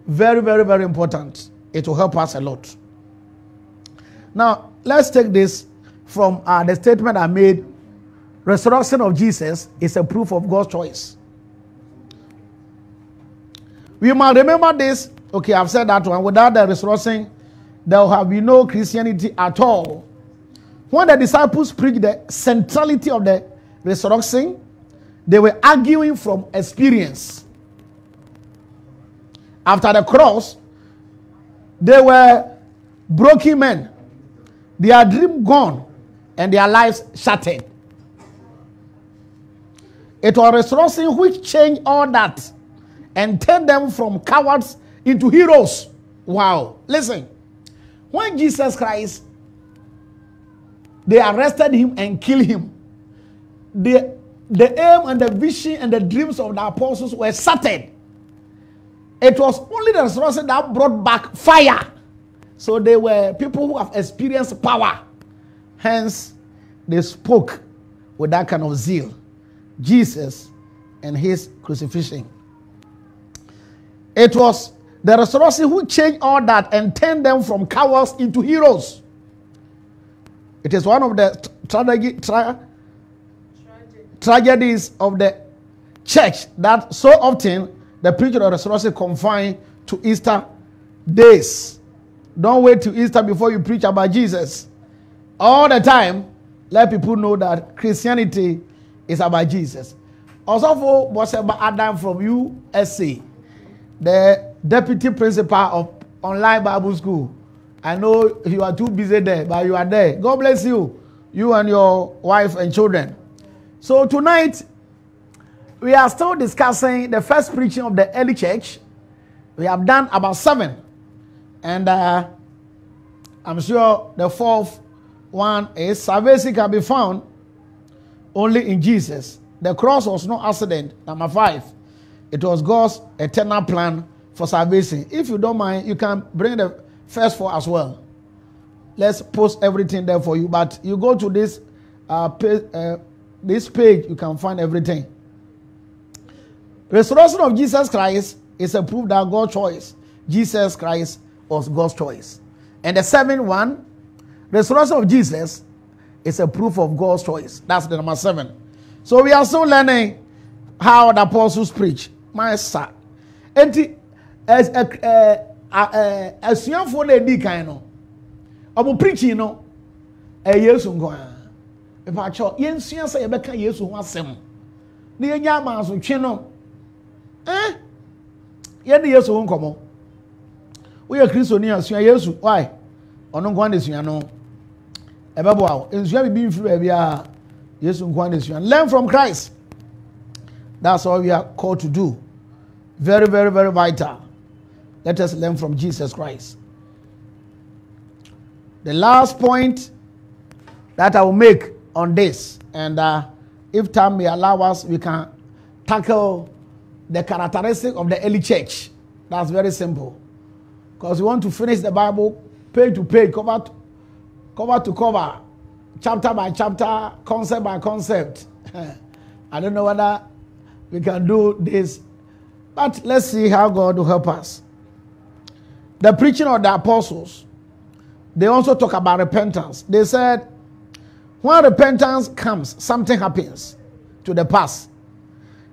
A: Very, very, very important. It will help us a lot. Now, let's take this from uh, the statement I made resurrection of Jesus is a proof of God's choice. We must remember this. Okay, I've said that one. Without the resurrection, there will have been no Christianity at all. When the disciples preached the centrality of the resurrection, they were arguing from experience. After the cross, they were broken men. Their dream gone and their lives shattered. It was resurrection which changed all that and turned them from cowards into heroes. Wow. Listen, when Jesus Christ, they arrested him and killed him, the, the aim and the vision and the dreams of the apostles were shattered. It was only the resurrection that brought back fire. So they were people who have experienced power. Hence, they spoke with that kind of zeal. Jesus and his crucifixion. It was the resurrection who changed all that and turned them from cowards into heroes. It is one of the tragedy, tra- tragedies of the church that so often the preaching of resurrection confined to Easter days. Don't wait till Easter before you preach about Jesus. All the time, let people know that Christianity is about Jesus. Also, for Boseba Adam from USA, the deputy principal of online Bible school. I know you are too busy there, but you are there. God bless you, you and your wife and children. So tonight, we are still discussing the first preaching of the early church. We have done about seven, and uh, I'm sure the fourth one is salvation can be found only in Jesus. The cross was no accident. Number five, it was God's eternal plan for salvation. If you don't mind, you can bring the first four as well. Let's post everything there for you. But you go to this uh, uh, this page, you can find everything. Resurrection of Jesus Christ is a proof that God's choice. Jesus Christ was God's choice. And the seventh one, resurrection of Jesus is a proof of God's choice. That's the number seven. So we are still learning how the apostles preach. My son. And as Enti eh, eh, eh, asuafoɔ na edi kan no ɔmo preaching no ɛyɛ yesu nko ara mpatsɔ yɛnsua sɛ yɛbɛka yesu ho asɛm na yɛnya amansotwe no ɛn yɛde yesu ho nkɔmɔ woyɛ kristo ni asua yesu. Why? Ɔno nko ara na esua no. Ɛbɛbɔ awo nsua bibi nfiri baabi a yesu nko ara na esua learn from christ. That's all we are called to do. Very very very vital. Let us learn from Jesus Christ. The last point that I will make on this, and uh, if time may allow us, we can tackle the characteristic of the early church. That's very simple. Because we want to finish the Bible page to page, cover to, cover to cover, chapter by chapter, concept by concept. I don't know whether we can do this, but let's see how God will help us the preaching of the apostles, they also talk about repentance. They said, when repentance comes, something happens to the past.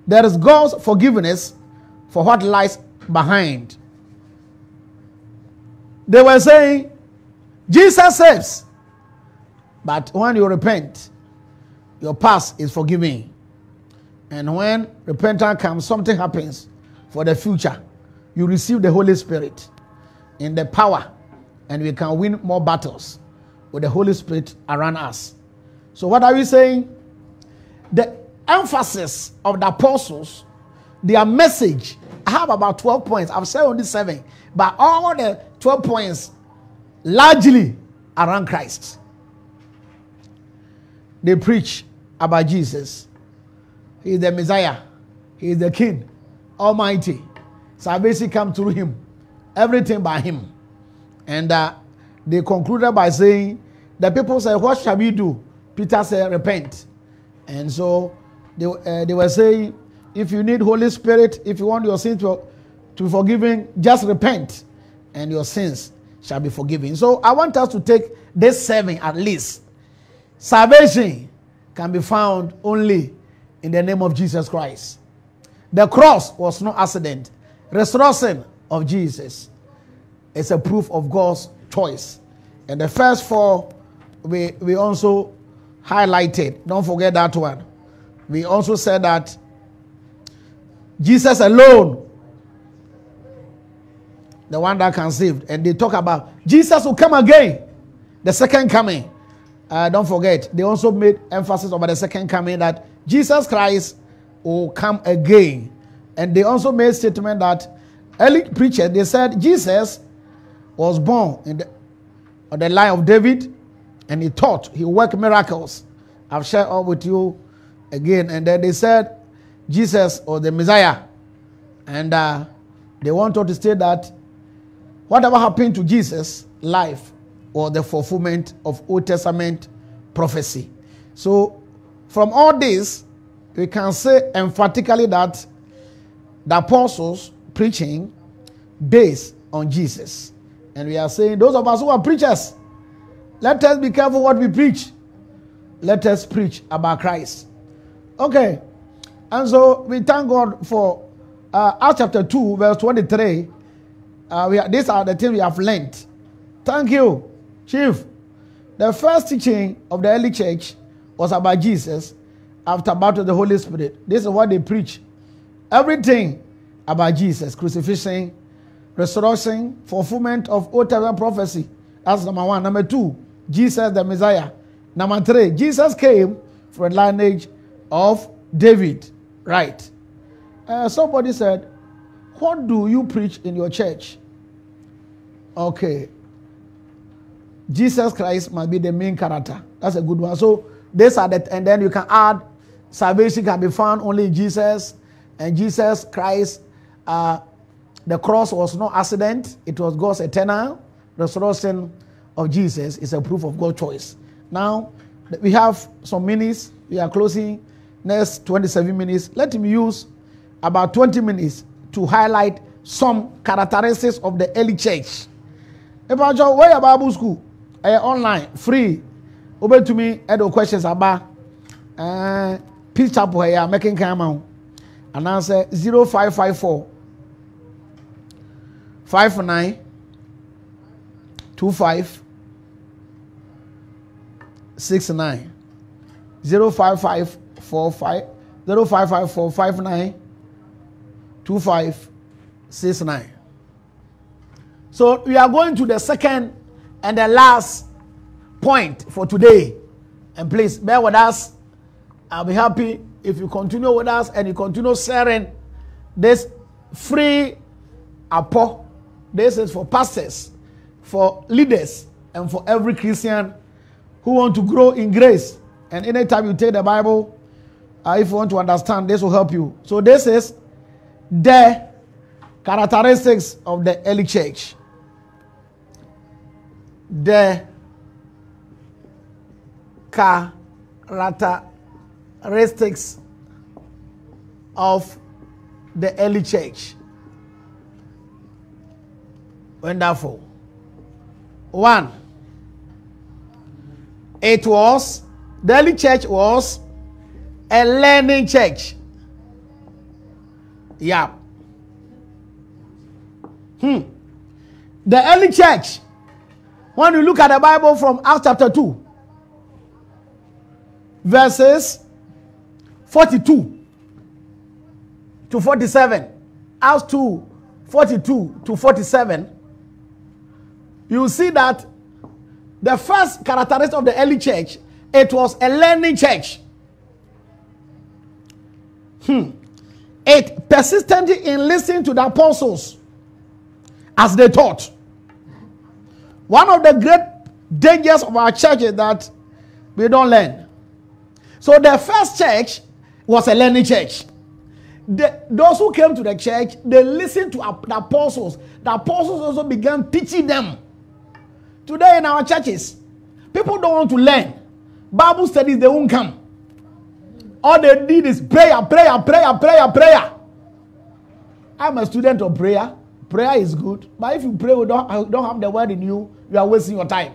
A: There is God's forgiveness for what lies behind. They were saying, Jesus saves. But when you repent, your past is forgiven. And when repentance comes, something happens for the future. You receive the Holy Spirit in the power and we can win more battles with the Holy Spirit around us. So, what are we saying? The emphasis of the apostles, their message, I have about 12 points. I've said only seven, but all the 12 points largely around Christ. They preach about Jesus. He is the Messiah, He is the King, Almighty. Salvation comes through Him everything by him. And uh, they concluded by saying the people said, What shall we do? Peter said, Repent. And so they, uh, they were saying, If you need Holy Spirit, if you want your sins to, to be forgiven, just repent, and your sins shall be forgiven. So I want us to take this seven at least. Salvation can be found only in the name of Jesus Christ. The cross was no accident. Resurrection of Jesus is a proof of God's choice. And the first four we, we also highlighted. Don't forget that one. We also said that Jesus alone, the one that can save. And they talk about Jesus will come again, the second coming. Uh, don't forget, they also made emphasis over the second coming that Jesus Christ will come again. And they also made statement that early preachers, they said Jesus was born in the, on the line of David and he taught, he worked miracles. I've shared all with you again. And then they said Jesus or the Messiah. And uh, they wanted to state that whatever happened to Jesus' life or the fulfillment of Old Testament prophecy. So, from all this, we can say emphatically that the apostles preaching based on Jesus. And we are saying, those of us who are preachers, let us be careful what we preach. Let us preach about Christ. Okay. And so we thank God for uh, Acts chapter 2, verse 23. Uh, we are, these are the things we have learned. Thank you, Chief. The first teaching of the early church was about Jesus after about the Holy Spirit. This is what they preach. Everything about Jesus, crucifixion, resurrection, fulfillment of Old Testament prophecy. That's number one. Number two, Jesus the Messiah. Number three, Jesus came from the lineage of David. Right. Uh, somebody said, What do you preach in your church? Okay. Jesus Christ must be the main character. That's a good one. So, this are the, and then you can add salvation can be found only in Jesus, and Jesus Christ, uh, the cross was no accident, it was God's eternal resurrection of Jesus is a proof of God's choice. Now, we have some minutes. We are closing next 27 minutes. Let me use about 20 minutes to highlight some characteristics of the early church. Epacho, where your Bible school? Uh, online, free. Open to me, edo questions about uh, Peace Chapel here, making camera. And answer 0554 59 25 69 055 45 055 459 2569. So we are going to the second and the last point for today. And please bear with us. I'll be happy if you continue with us and you continue sharing this free apo. This is for pastors, for leaders, and for every Christian who want to grow in grace. And anytime you take the Bible, uh, if you want to understand, this will help you. So this is the characteristics of the early church. The characteristics of the early church. Wonderful. One, it was, the early church was a learning church. Yeah. Hmm. The early church, when you look at the Bible from Acts chapter 2, verses 42 to 47, Acts 2, 42 to 47, you see that the first characteristic of the early church, it was a learning church. Hmm. It persistently in listening to the apostles as they taught. One of the great dangers of our church is that we don't learn. So the first church was a learning church. The, those who came to the church, they listened to the apostles. The apostles also began teaching them. Today in our churches, People don't want to learn. Bible studies, they won't come. All they need is prayer, prayer, prayer, prayer, prayer. I'm a student of prayer. Prayer is good. But if you pray, we don't, don't have the word in you, you are wasting your time.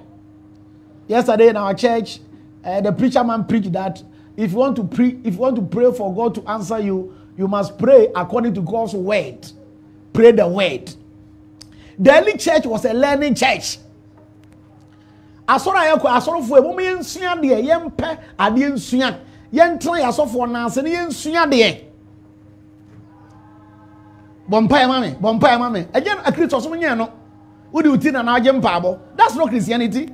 A: Yesterday in our church, uh, the preacher man preached that if you want to pre- if you want to pray for God to answer you, you must pray according to God's word. Pray the word. The early church was a learning church. asɔrɔ a yɛkɔ asɔrɔfoɔ emu yɛn nsua deɛ yɛn pɛ adeɛ nsua yɛn tena yɛ asɔfoɔ nansi ne yɛn nsua deɛ bɔ mpa yɛ ma mi bɔ mpa yɛ ma mi ɛgye akiri sɔsɔ nyɛ no. Wodi wuti na n'agye mpaabɔ that's not christianity.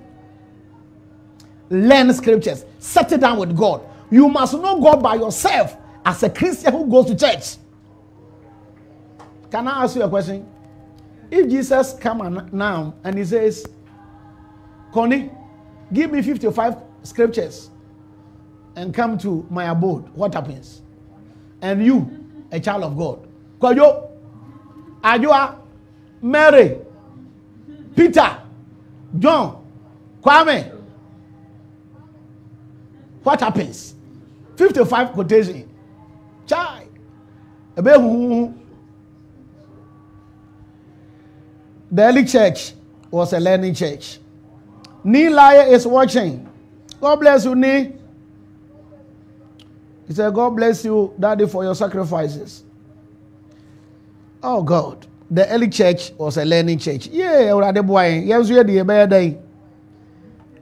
A: Learn scriptures. Settle down with god. You must know god by yourself as a christian who goes to church. Can i ask you a question? If jesus come now and he says connie give me fifty-five scriptures and come to my abode. What happens? And you a child of god. Kwajo ajoa mary peter john kwame. What happens? Fifty-five quotation. Chai. The early church was a learning church. Nilaya is watching. God bless you Nee he said god bless you daddy for your sacrifices. Oh god. The early church was a learning church. Yeah yɛn yɛn nso yɛ deɛ yɛbɛyɛ dɛn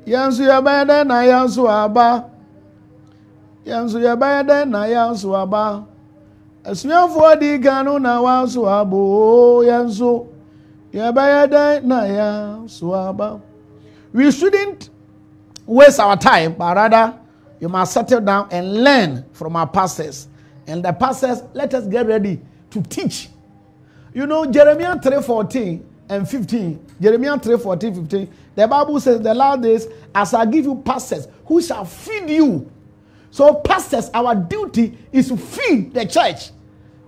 A: yɛn nso yɛbɛyɛ dɛn na yɛn nso aba yɛn nso yɛbɛyɛ dɛn na yɛn nso aba asuafoɔ di kan no na wɔn nso aba oo yɛn nso yɛbɛyɛ dɛn na yɛn nso aba we shouldn't waste our time but rather you must settle down and learn from our pastors. And the pastors let us get ready to teach. You know jeremiah 3 14 and 15 jeremiah 3 14 15 the bible says the last days as i give you pastors who shall feed you. So pastors our duty is to feed the church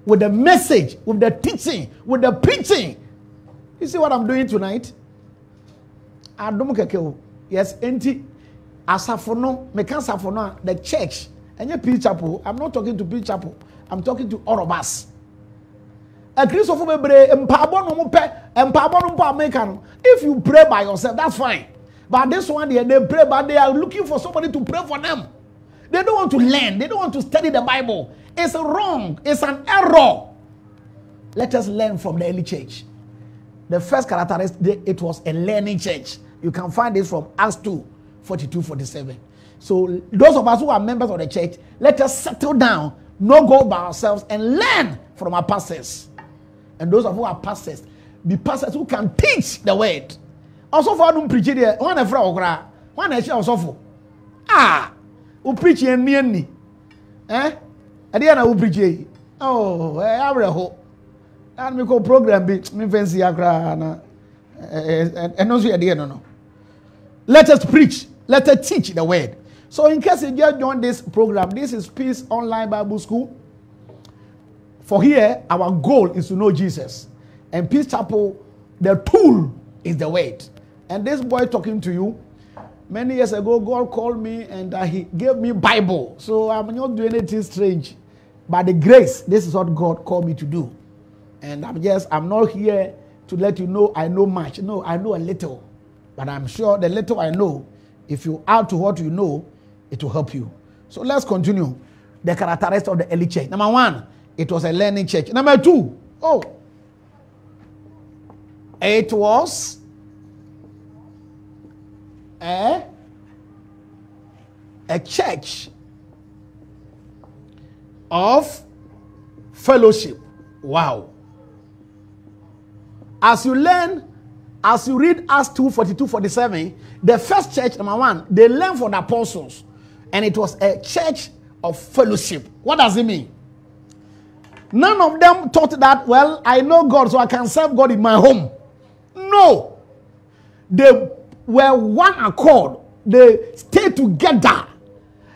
A: with the message with the teaching with the preaching. You see what i'm doing tonight? Adom kɛkɛ o. Yes enti asafo no meka asafo no a the church. Ɛnyɛ p chapel. I'm not talking to p chapel. I'm talking to all of us akristofo bebree mpaabɔ no mo pɛ mpaabɔ no mpo ameka no if you pray by yourself that's fine. But this one they they pray but they are looking for somebody to pray for them. They don't want to learn. They don't want to study the bible. It's wrong. It's an error. Let us learn from the early church. The first characteristic it was a learning church. You can find this from acts 2 42 47 so those of us who are members of the church let us settle down not go by ourselves and learn from our pastors. And those of who are pastors be pastors who can teach the word. Also for them preach there one a friend one a share also ah! Who preach ni ni eh? Ade na who preach yi oh eh abrɛho and me ko program bi me fancy akra na. Nso yɛ deɛ no no. Let us preach let us teach the word. So in case you just joined this program this is peace online bible school. For here our goal is to know jesus. And peace chapel the tool is the word. And this boy talking to you many years ago god called me and uh, he gave me bible. So i'm not doing anything strange. By the grace this is what god called me to do. And i'm just i'm not here to let you know i know much. No i know a little. But i'm sure the little i know if you add to what you know it will help you. So let's continue. The characteristics of the early church. Number one it was a learning church. Number two oh it was a, a church of fellowship. Wow. As you learn as you read acts 2 42 47 the first church number one they learned from the apostles. And it was a church of fellowship. What does it mean? None of them thought that well i know god so i can serve god in my home. No. They were one accord. They stayed together.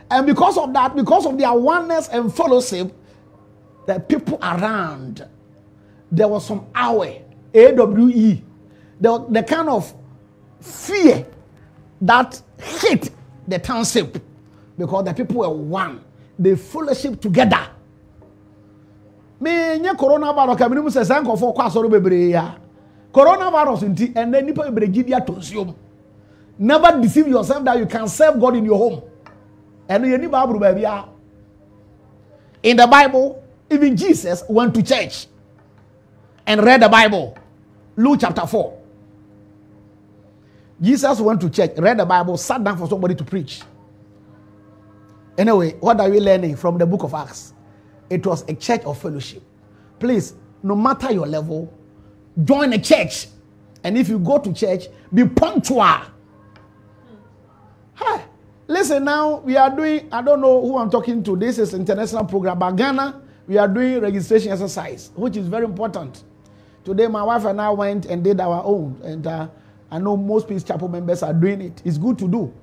A: And because of that because of their oneness and fellowship the people around there was some awe awe the, the kind of fear that hit the township because the people were one. They fellowship together. Me nye coronavirus ka minimu sɛ sɛ nkɔfo kɔ asɔre bebree ya. Coronavirus nti ɛnɛ nipa bebree gidi ato nsuom never deceive yourself that you can serve God in your home. Ɛno yɛ ni baabulu baabi a in the Bible even Jesus went to church and read the Bible. Luke chapter four Jesus went to church read the Bible sat down for somebody to preach anyway what are we learning from the book of Acts it was a church of fellowship. Please, no matter your level, join a church. And if you go to church, be punctual. Hey, listen now, we are doing, I don't know who I'm talking to. This is international program. But Ghana, we are doing registration exercise, which is very important. Today, my wife and I went and did our own. And uh, I know most Peace Chapel members are doing it. It's good to do.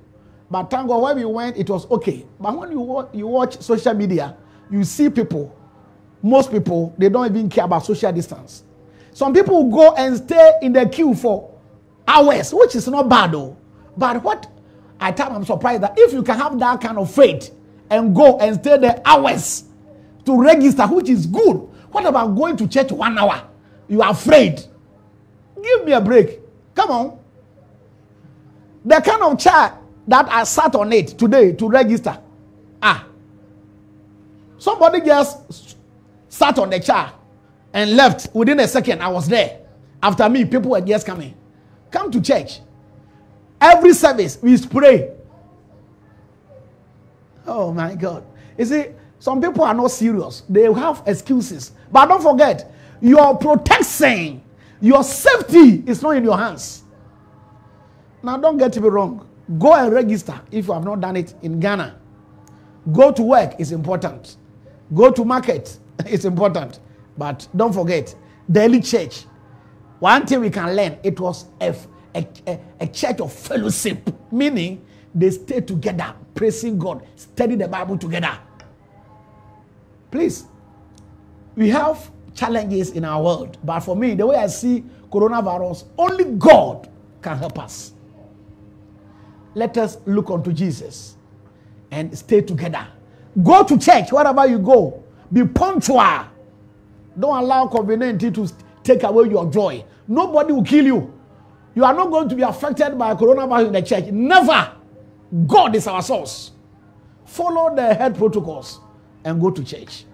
A: But thank God, when we went, it was okay. But when you, you watch social media, you see people, most people, they don't even care about social distance. Some people go and stay in the queue for hours, which is not bad though. But what I tell I'm surprised that if you can have that kind of faith and go and stay there hours to register, which is good. What about going to church one hour? You are afraid. Give me a break. Come on. The kind of chair that I sat on it today to register. Ah, Somebody just sat on the chair and left within a second. I was there. After me, people were just coming. Come to church. Every service, we pray. Oh my God. You see, some people are not serious. They have excuses. But don't forget, your protection, your safety is not in your hands. Now, don't get me wrong. Go and register if you have not done it in Ghana. Go to work is important. Go to market is important. But don't forget, early church, one thing we can learn, it was a, a, a, a church of fellowship, meaning they stay together, praising God, study the Bible together. Please, we have challenges in our world, but for me, the way I see coronavirus, only God can help us. Let us look unto Jesus and stay together. Go to church wherever you go. Be punctual. Don't allow COVID-19 to take away your joy. Nobody will kill you. You are not going to be affected by coronavirus in the church. Never. God is our source. Follow the health protocols and go to church.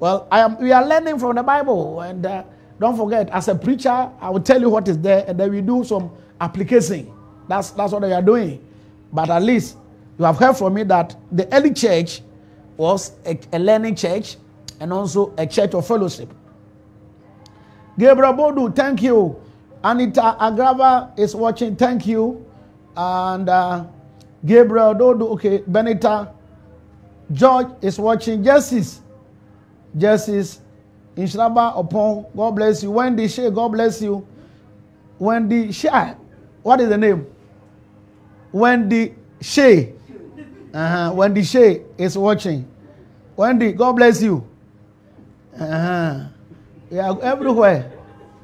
A: Well, I am. We are learning from the Bible, and uh, don't forget, as a preacher, I will tell you what is there, and then we do some application. That's that's what we are doing. But at least you have heard from me that the early church was a, a learning church and also a church of fellowship. Gabriel Bodu, thank you. Anita Agrava is watching, thank you. And uh, Gabriel Dodo, okay, Benita George is watching. Justice, Justice Inshraba upon, God bless you. Wendy Shea, God bless you. Wendy Shea, what is the name? Wendy Shea. Uh-huh. Wendy Shea is watching. Wendy, God bless you. Uh-huh. Yeah, everywhere.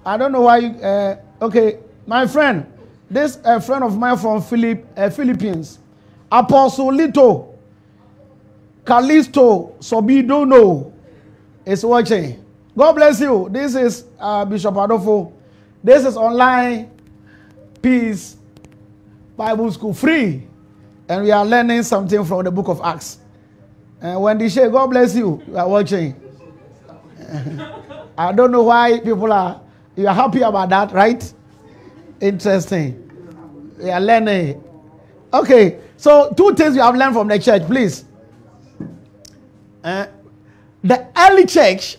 A: I don't know why you. Uh, okay, my friend, this a friend of mine from Philip, uh, Philippines, Apostle Lito, Callisto Sobidono is watching. God bless you. This is uh, Bishop Adolfo. This is online peace Bible school free, and we are learning something from the book of Acts. And Wendy Shea, God bless you. You are watching. I don't know why people are you are happy about that, right? Interesting. We are learning. Okay, so two things you have learned from the church, please. Uh, the early church,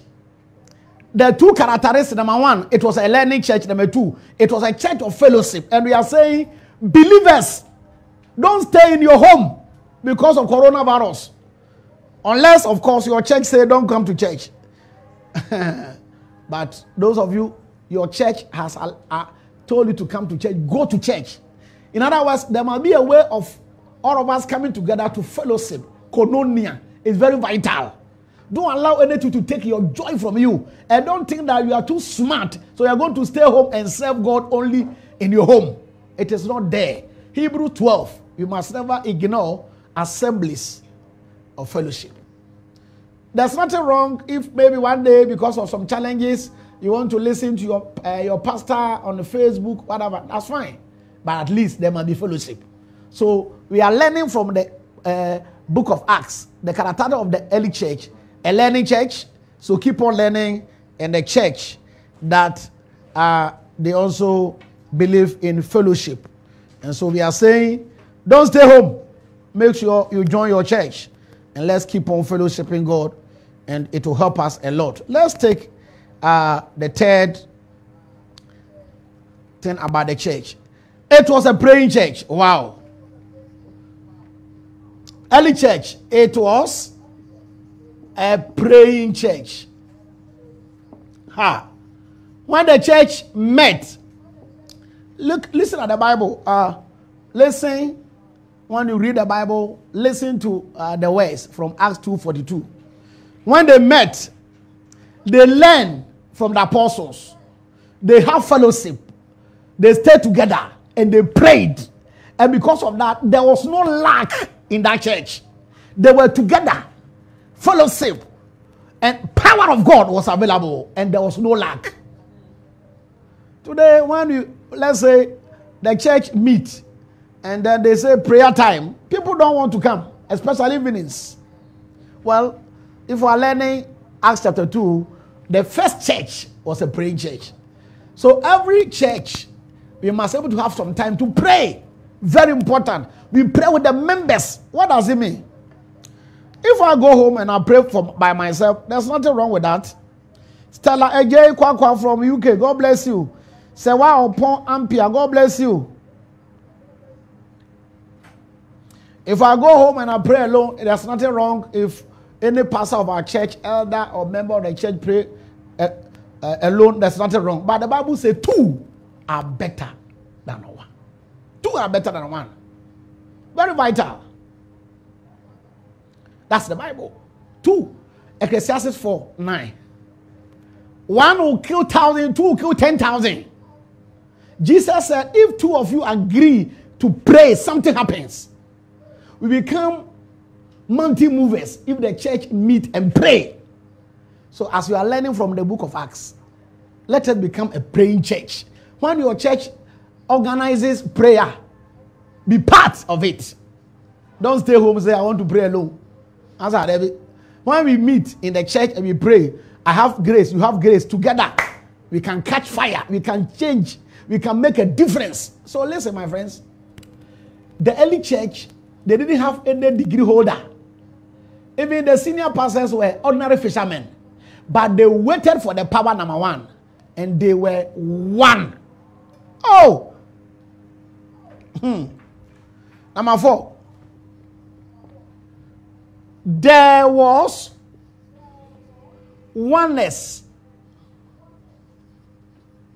A: the two characteristics. Number one, it was a learning church. Number two, it was a church of fellowship. And we are saying, believers, don't stay in your home because of coronavirus. Unless, of course, your church say don't come to church. but those of you, your church has uh, uh, told you to come to church, go to church. In other words, there must be a way of all of us coming together to fellowship. Koinonia is very vital. Don't allow anything to take your joy from you. And don't think that you are too smart. So you're going to stay home and serve God only in your home. It is not there. Hebrew 12. You must never ignore assemblies of fellowship. There's nothing wrong if maybe one day, because of some challenges, you want to listen to your, uh, your pastor on Facebook, whatever. That's fine. But at least there must be fellowship. So we are learning from the uh, book of Acts, the character of the early church, a learning church. So keep on learning in the church that uh, they also believe in fellowship. And so we are saying, don't stay home. Make sure you join your church and let's keep on fellowshipping God, and it will help us a lot. Let's take uh, the third thing about the church. It was a praying church. Wow. Early church, it was a praying church. Ha. When the church met, look, listen at the Bible. Uh, listen when you read the Bible, listen to uh, the words from Acts 2:42. When they met, they learned from the apostles. They have fellowship. They stayed together and they prayed. And because of that, there was no lack in that church. They were together, fellowship, and power of God was available, and there was no lack. Today, when you let's say the church meet and then they say prayer time, people don't want to come, especially evenings. Well, if we are learning Acts chapter 2, the first church was a praying church. So every church, we must be able to have some time to pray. Very important. We pray with the members. What does it mean? If I go home and I pray for by myself, there's nothing wrong with that. Stella Ejay Kwakwa from UK, God bless you. Sewa Opon Ampia, God bless you. If I go home and I pray alone, there's nothing wrong if any pastor of our church, elder or member of the church pray uh, uh, alone. There's nothing wrong. But the Bible says two are better than one. Two are better than one. Very vital. That's the Bible. Two. Ecclesiastes 4 9. One will kill thousand, two will kill ten thousand. Jesus said, if two of you agree to pray, something happens we become mountain movers if the church meet and pray. So as you are learning from the book of Acts, let it become a praying church. When your church organizes prayer, be part of it. Don't stay home say, I want to pray alone. Answer David. When we meet in the church and we pray, I have grace, you have grace. Together, we can catch fire, we can change, we can make a difference. So listen, my friends. The early church they didn't have any degree holder. Even the senior pastors were ordinary fishermen. But they waited for the power number one. And they were one. Oh! Hmm. Number four. There was oneness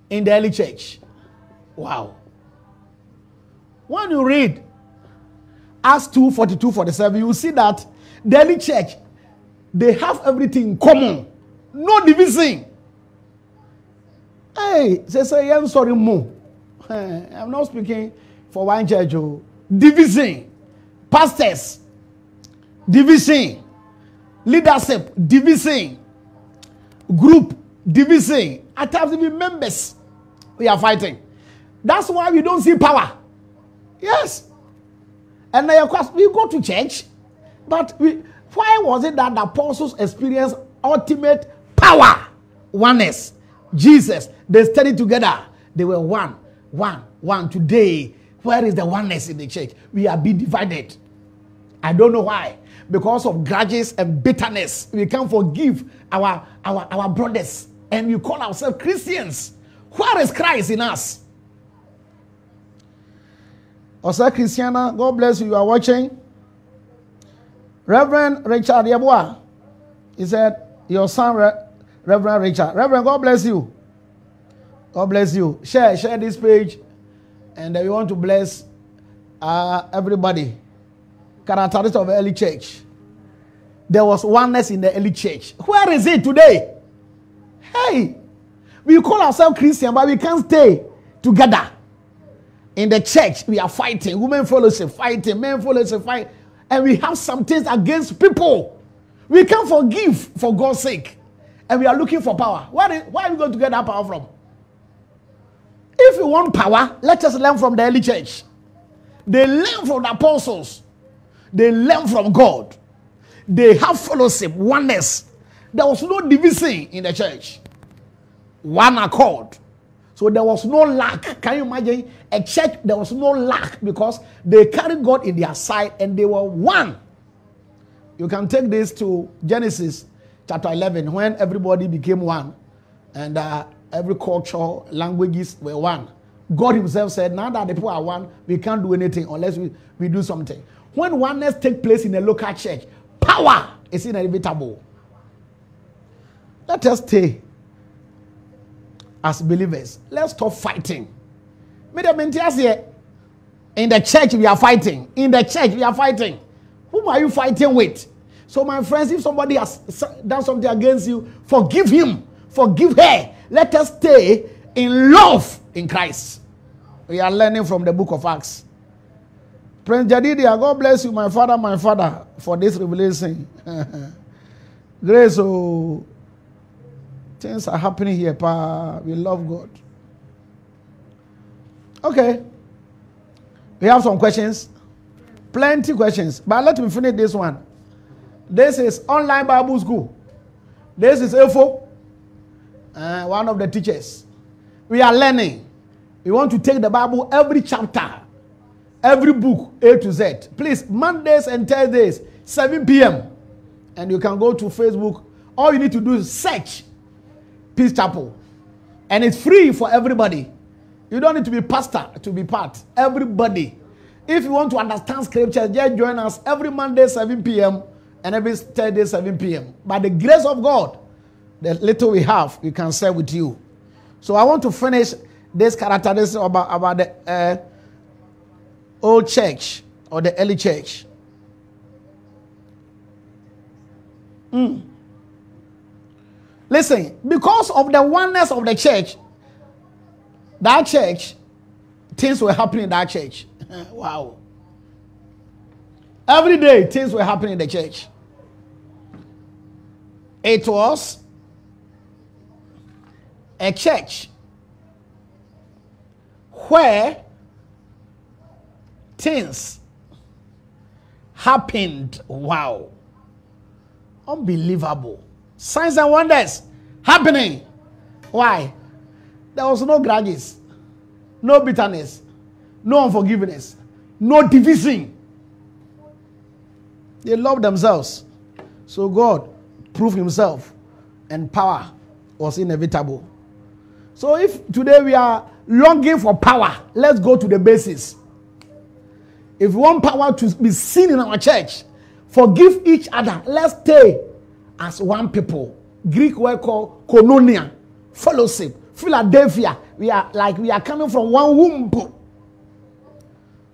A: in the early church. Wow. When you read Acts 2 42 47, you see that the early church, they have everything in common, no division. Hey, say, say, I'm sorry, mo. I'm not speaking for one church. Oh. Division, pastors, division, leadership, division, group, division. At times, even members, we are fighting. That's why we don't see power. Yes. And now, of course, we go to church, but we, why was it that the apostles experienced ultimate power? Oneness. Jesus, they studied together. They were one, one, one. Today, where is the oneness in the church? We are being divided. I don't know why. Because of grudges and bitterness, we can't forgive our, our, our brothers and we call ourselves Christians. Where is Christ in us? Osa Christiana, God bless you. You are watching. Reverend Richard Yabua, he said, Your son, Re- Reverend Richard. Reverend, God bless you. God bless you. Share, share this page, and we want to bless uh, everybody. Characteristics of early church. There was oneness in the early church. Where is it today? Hey, we call ourselves Christian, but we can't stay together In the church, we are fighting. Women fellowship fighting, men fellowship fight, and we have some things against people. We can't forgive for God's sake, and we are looking for power. Where, where are we going to get that power from? If you want power, let us learn from the early church. They learn from the apostles. They learn from God. They have fellowship, oneness. There was no division in the church. One accord. So there was no lack. Can you imagine? A church, there was no lack because they carried God in their side and they were one. You can take this to Genesis chapter 11 when everybody became one and uh, every culture, languages were one. God Himself said, Now that the people are one, we can't do anything unless we, we do something. When oneness takes place in a local church, power is inevitable. Let us stay as believers. Let's stop fighting. In the church, we are fighting. In the church, we are fighting. Whom are you fighting with? So, my friends, if somebody has done something against you, forgive him, forgive her. Let us stay in love in Christ. We are learning from the book of Acts. Prince Jadidia, God bless you, my father, my father, for this revelation. Grace, oh, things are happening here, pa. We love God. Okay. We have some questions. Plenty questions. But let me finish this one. This is online Bible school. This is Efo, uh, one of the teachers. We are learning. We want to take the Bible every chapter, every book, A to Z. Please, Mondays and Thursdays, 7 p.m. And you can go to Facebook. All you need to do is search Peace Chapel. And it's free for everybody. You don't need to be pastor to be part. Everybody. If you want to understand scripture, just join us every Monday, 7 p.m. and every Thursday, 7 p.m. By the grace of God, the little we have, we can share with you. So I want to finish this characteristic about, about the uh, old church or the early church. Mm. Listen, because of the oneness of the church, that church, things were happening in that church. wow. Every day, things were happening in the church. It was a church where things happened. Wow. Unbelievable. Signs and wonders happening. Why? There was no grudges, no bitterness, no unforgiveness, no division. They loved themselves. So God proved himself and power was inevitable. So if today we are longing for power, let's go to the basis. If we want power to be seen in our church, forgive each other. Let's stay as one people. Greek word called koinonia, fellowship, Philadelphia. We are like we are coming from one womb.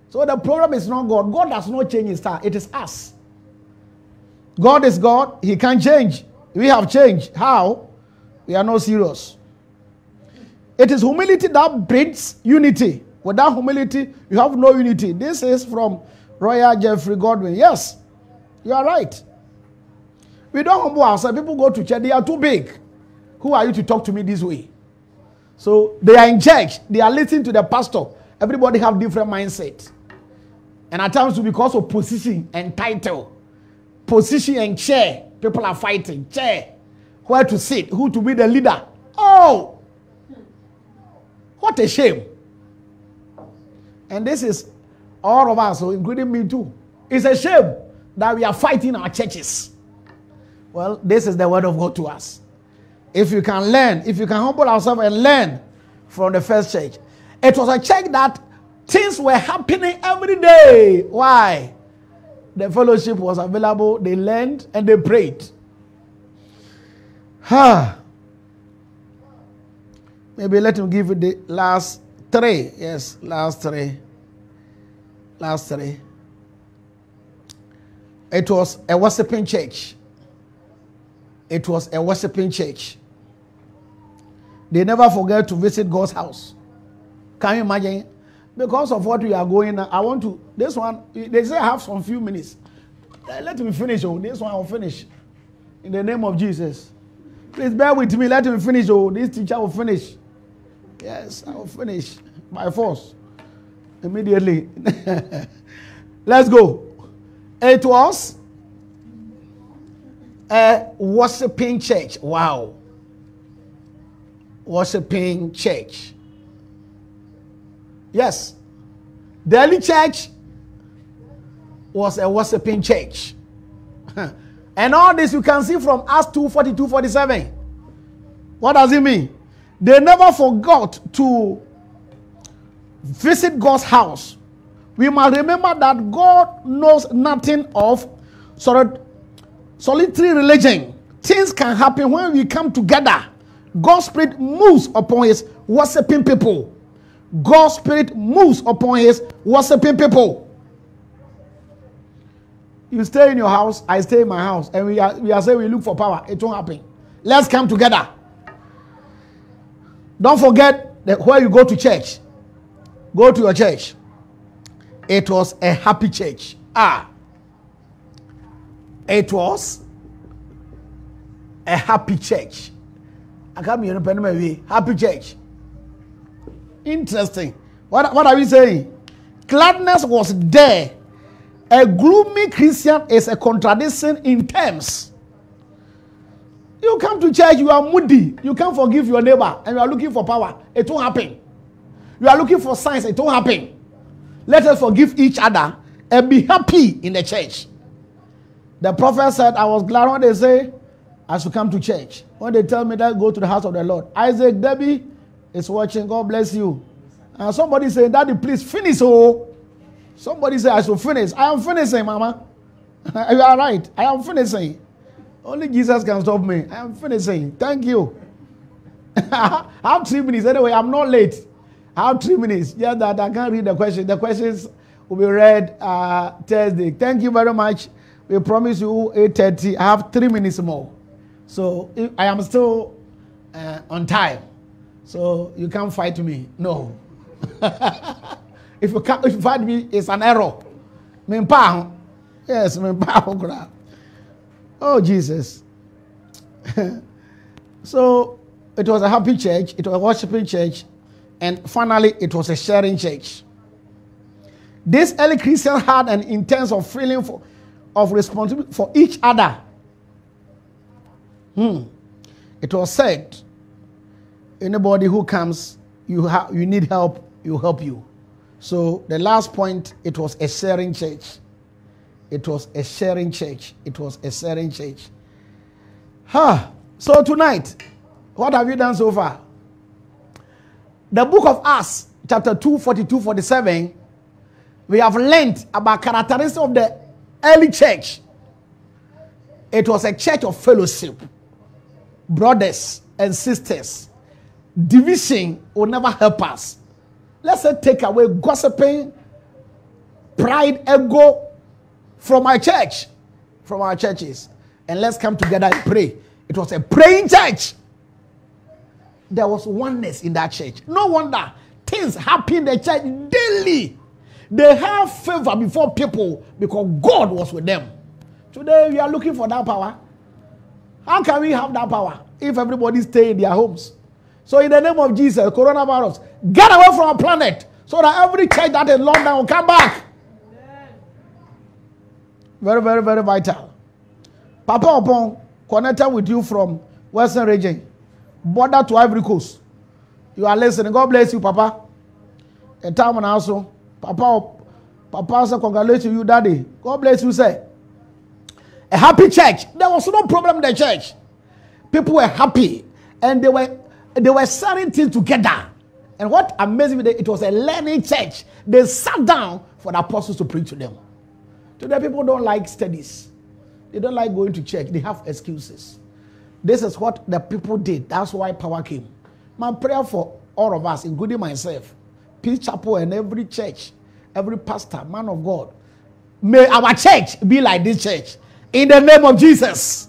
A: So the problem is not God. God does not change his style. It is us. God is God. He can't change. We have changed. How? We are not serious. It is humility that breeds unity. Without humility, you have no unity. This is from Royal Jeffrey Godwin. Yes, you are right. We don't humble ourselves. People go to church, they are too big. Who are you to talk to me this way? So they are in church, they are listening to the pastor. Everybody have different mindset. And at times, because of position and title, position and chair, people are fighting. Chair, where to sit, who to be the leader. Oh, what a shame. And this is all of us, so including me too. It's a shame that we are fighting our churches. Well, this is the word of God to us. If you can learn, if you can humble ourselves and learn from the first church, it was a church that things were happening every day. Why? The fellowship was available, they learned and they prayed. Huh. Maybe let me give you the last three. Yes, last three. Last three. It was a worshiping church it was a worshiping church. They never forget to visit God's house. Can you imagine? because of what we are going, I want to. This one, they say I have some few minutes. Uh, Let me finish. Oh, this one I'll finish. In the name of Jesus. Please bear with me. Let me finish. Oh, this teacher will finish. Yes, I will finish by force immediately. Let's go. It was a worshiping church. Wow. Worshiping church. Yes. The early church was a worshiping church. and all this you can see from Acts 2 42 47. What does it mean? They never forgot to visit God's house. We must remember that God knows nothing of solitary religion. Things can happen when we come together. God's spirit moves upon his worshiping people. God's spirit moves upon his worshiping people. You stay in your house, I stay in my house, and we are, we are saying we look for power. It won't happen. Let's come together. Don't forget that where you go to church. Go to your church. It was a happy church. Ah. It was a happy church. I can't be way. Happy church. Interesting. What, what are we saying? Gladness was there. A gloomy Christian is a contradiction in terms. You come to church, you are moody. You can't forgive your neighbor, and you are looking for power. It won't happen. You are looking for signs, it won't happen. Let us forgive each other and be happy in the church. The prophet said, I was glad when they say, I should come to church. When they tell me that, go to the house of the Lord. Isaac Debbie is watching. God bless you. And somebody saying, Daddy, please finish. Oh, somebody say, I should finish. I am finishing, Mama. you are right. I am finishing. Only Jesus can stop me. I am finishing. Thank you. I have three minutes. Anyway, I'm not late. I have three minutes. Just that I can't read the questions. The questions will be read uh, Thursday. Thank you very much. We promise you 8.30. I have three minutes more. So I am still uh, on time. So you can't fight me. No. if you can't if you fight me, it's an error. Yes, Oh Jesus. so it was a happy church, it was a worshiping church, and finally it was a sharing church. This early Christian had an intense of feeling for, of responsibility for each other. Hmm. It was said, anybody who comes, you, ha- you need help, you help you. So the last point, it was a sharing church. It was a sharing church. It was a sharing church. Huh. So tonight, what have you done so far? The book of Acts, chapter 2, 42, 47, we have learned about characteristics of the early church. It was a church of fellowship, brothers and sisters. Division will never help us. Let's say take away gossiping, pride, ego from our church, from our churches, and let's come together and pray. It was a praying church. There was oneness in that church. No wonder things happen in the church daily. They have favor before people because God was with them. Today we are looking for that power. How can we have that power if everybody stay in their homes? So in the name of Jesus, coronavirus, get away from our planet so that every church that is locked down will come back. Very, very, very vital. Papa Opon connected with you from Western region, border to Ivory Coast. You are listening. God bless you, Papa. A time and also, Papa, Papa said, congratulations you, Daddy. God bless you, sir. A happy church. There was no problem in the church. People were happy and they were they were selling things together. And what amazing me, it was a learning church. They sat down for the apostles to preach to them. Today, people don't like studies. They don't like going to church. They have excuses. This is what the people did. That's why power came. My prayer for all of us, including myself, Peace Chapel and every church, every pastor, man of God, may our church be like this church. In the name of Jesus.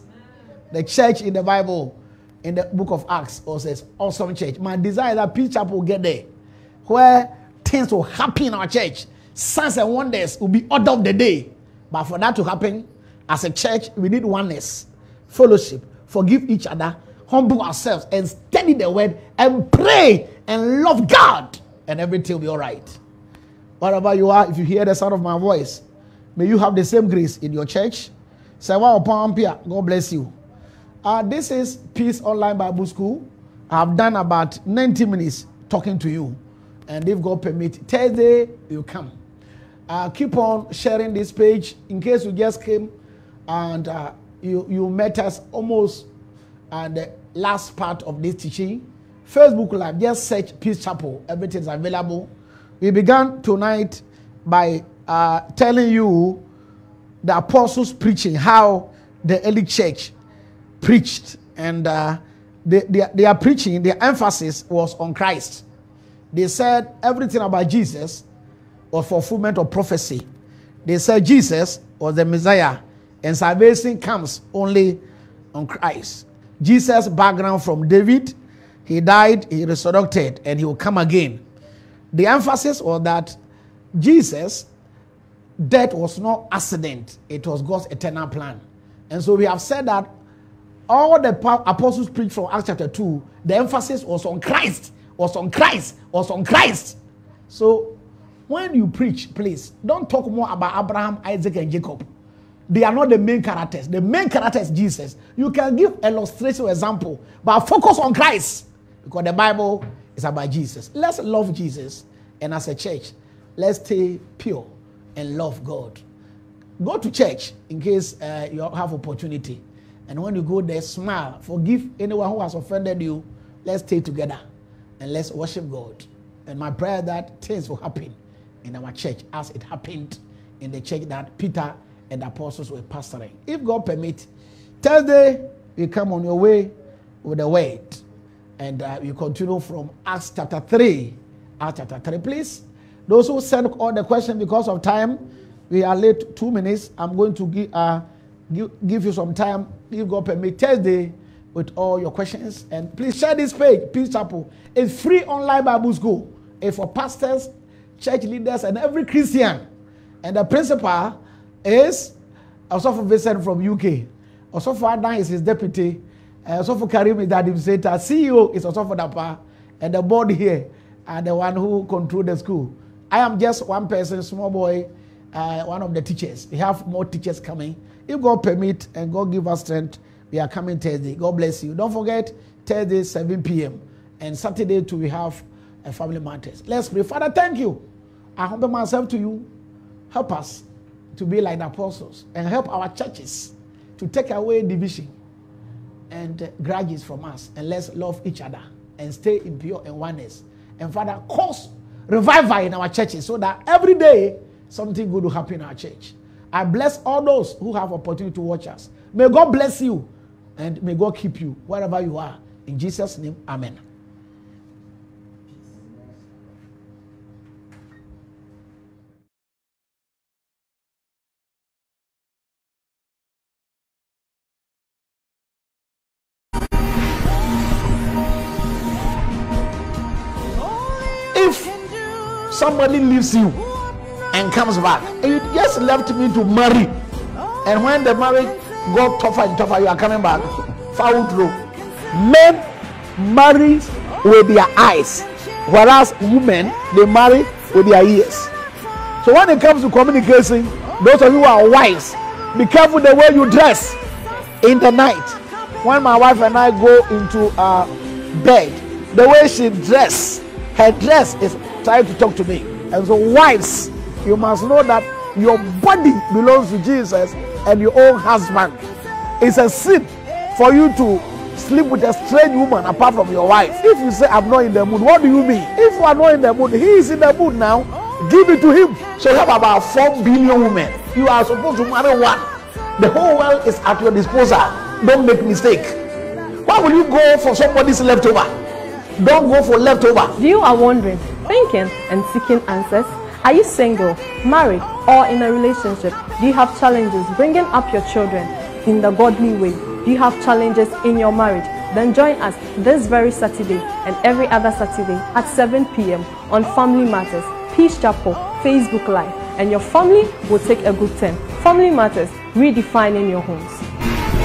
A: The church in the Bible, in the book of Acts, also says awesome church. My desire is that Peace Chapel will get there. Where things will happen in our church. Signs and wonders will be order of the day. But for that to happen, as a church, we need oneness, fellowship, forgive each other, humble ourselves, and study the word, and pray and love God, and everything will be all right. Wherever you are, if you hear the sound of my voice, may you have the same grace in your church. God bless you. Uh, this is Peace Online Bible School. I've done about 90 minutes talking to you. And if God permit, Thursday you come. Uh, keep on sharing this page in case you just came and uh, you, you met us almost at the last part of this teaching. Facebook Live, just search Peace Chapel. Everything is available. We began tonight by uh, telling you the apostles preaching, how the early church preached. And uh, they, they, they are preaching, their emphasis was on Christ. They said everything about Jesus was fulfillment of prophecy. They said Jesus was the Messiah, and salvation comes only on Christ. Jesus' background from David, he died, he resurrected, and he will come again. The emphasis was that Jesus' death was not accident; it was God's eternal plan. And so we have said that all the apostles preached from Acts chapter 2, the emphasis was on Christ, was on Christ, was on Christ. So when you preach, please don't talk more about Abraham, Isaac, and Jacob. They are not the main characters. The main character is Jesus. You can give illustration example, but focus on Christ because the Bible is about Jesus. Let's love Jesus, and as a church, let's stay pure and love God. Go to church in case uh, you have opportunity. And when you go there, smile. Forgive anyone who has offended you. Let's stay together and let's worship God. And my prayer that things will happen in our church as it happened in the church that Peter and the apostles were pastoring. If God permit, Thursday you come on your way with the word. And uh, you continue from Acts chapter 3. Acts chapter 3, please. Those who send all the questions because of time, we are late two minutes. I'm going to give. Uh, give, give you some time, if God permit, Thursday with all your questions. And please share this page, Peace Chapel. It's free online Bible school. It's for pastors, church leaders, and every Christian. And the principal is Osofo Vincent from UK. Osofo Adan is his deputy. Uh, Osofo Karim is the administrator. CEO is Osofo Dapa. And the board here are the one who control the school. I am just one person, small boy, uh, one of the teachers. We have more teachers coming. If God permit and God give us strength, we are coming Thursday. God bless you. Don't forget Thursday 7 p.m. and Saturday too we have a family matters. Let's pray. Father, thank you. I humble myself to you. Help us to be like the apostles and help our churches to take away division and uh, grudges from us and let's love each other and stay in pure and oneness. And Father, cause revival in our churches so that every day something good will happen in our church. I bless all those who have opportunity to watch us. May God bless you and may God keep you wherever you are. In Jesus' name, Amen. Somebody leaves you and comes back. And you just left me to marry. And when the marriage got tougher and tougher, you are coming back. Foul through. Men marry with their eyes, whereas women they marry with their ears. So when it comes to communication, those of you who are wives, be careful the way you dress in the night. When my wife and I go into uh, bed, the way she dress, her dress is trying to talk to me. And so wives you must know that your body belongs to Jesus and your own husband. It's a sin for you to sleep with a strange woman apart from your wife. If you say, I'm not in the mood, what do you mean? If you are not in the mood, he is in the mood now, give it to him. So you have about 4 billion women. You are supposed to marry one. The whole world is at your disposal. Don't make mistake. Why will you go for somebody's leftover? Don't go for leftover.
F: You are wondering, thinking, and seeking answers. Are you single, married, or in a relationship? Do you have challenges bringing up your children in the godly way? Do you have challenges in your marriage? Then join us this very Saturday and every other Saturday at 7 p.m. on Family Matters
B: Peace Chapel Facebook Live, and your family will take a good turn. Family Matters, redefining your homes.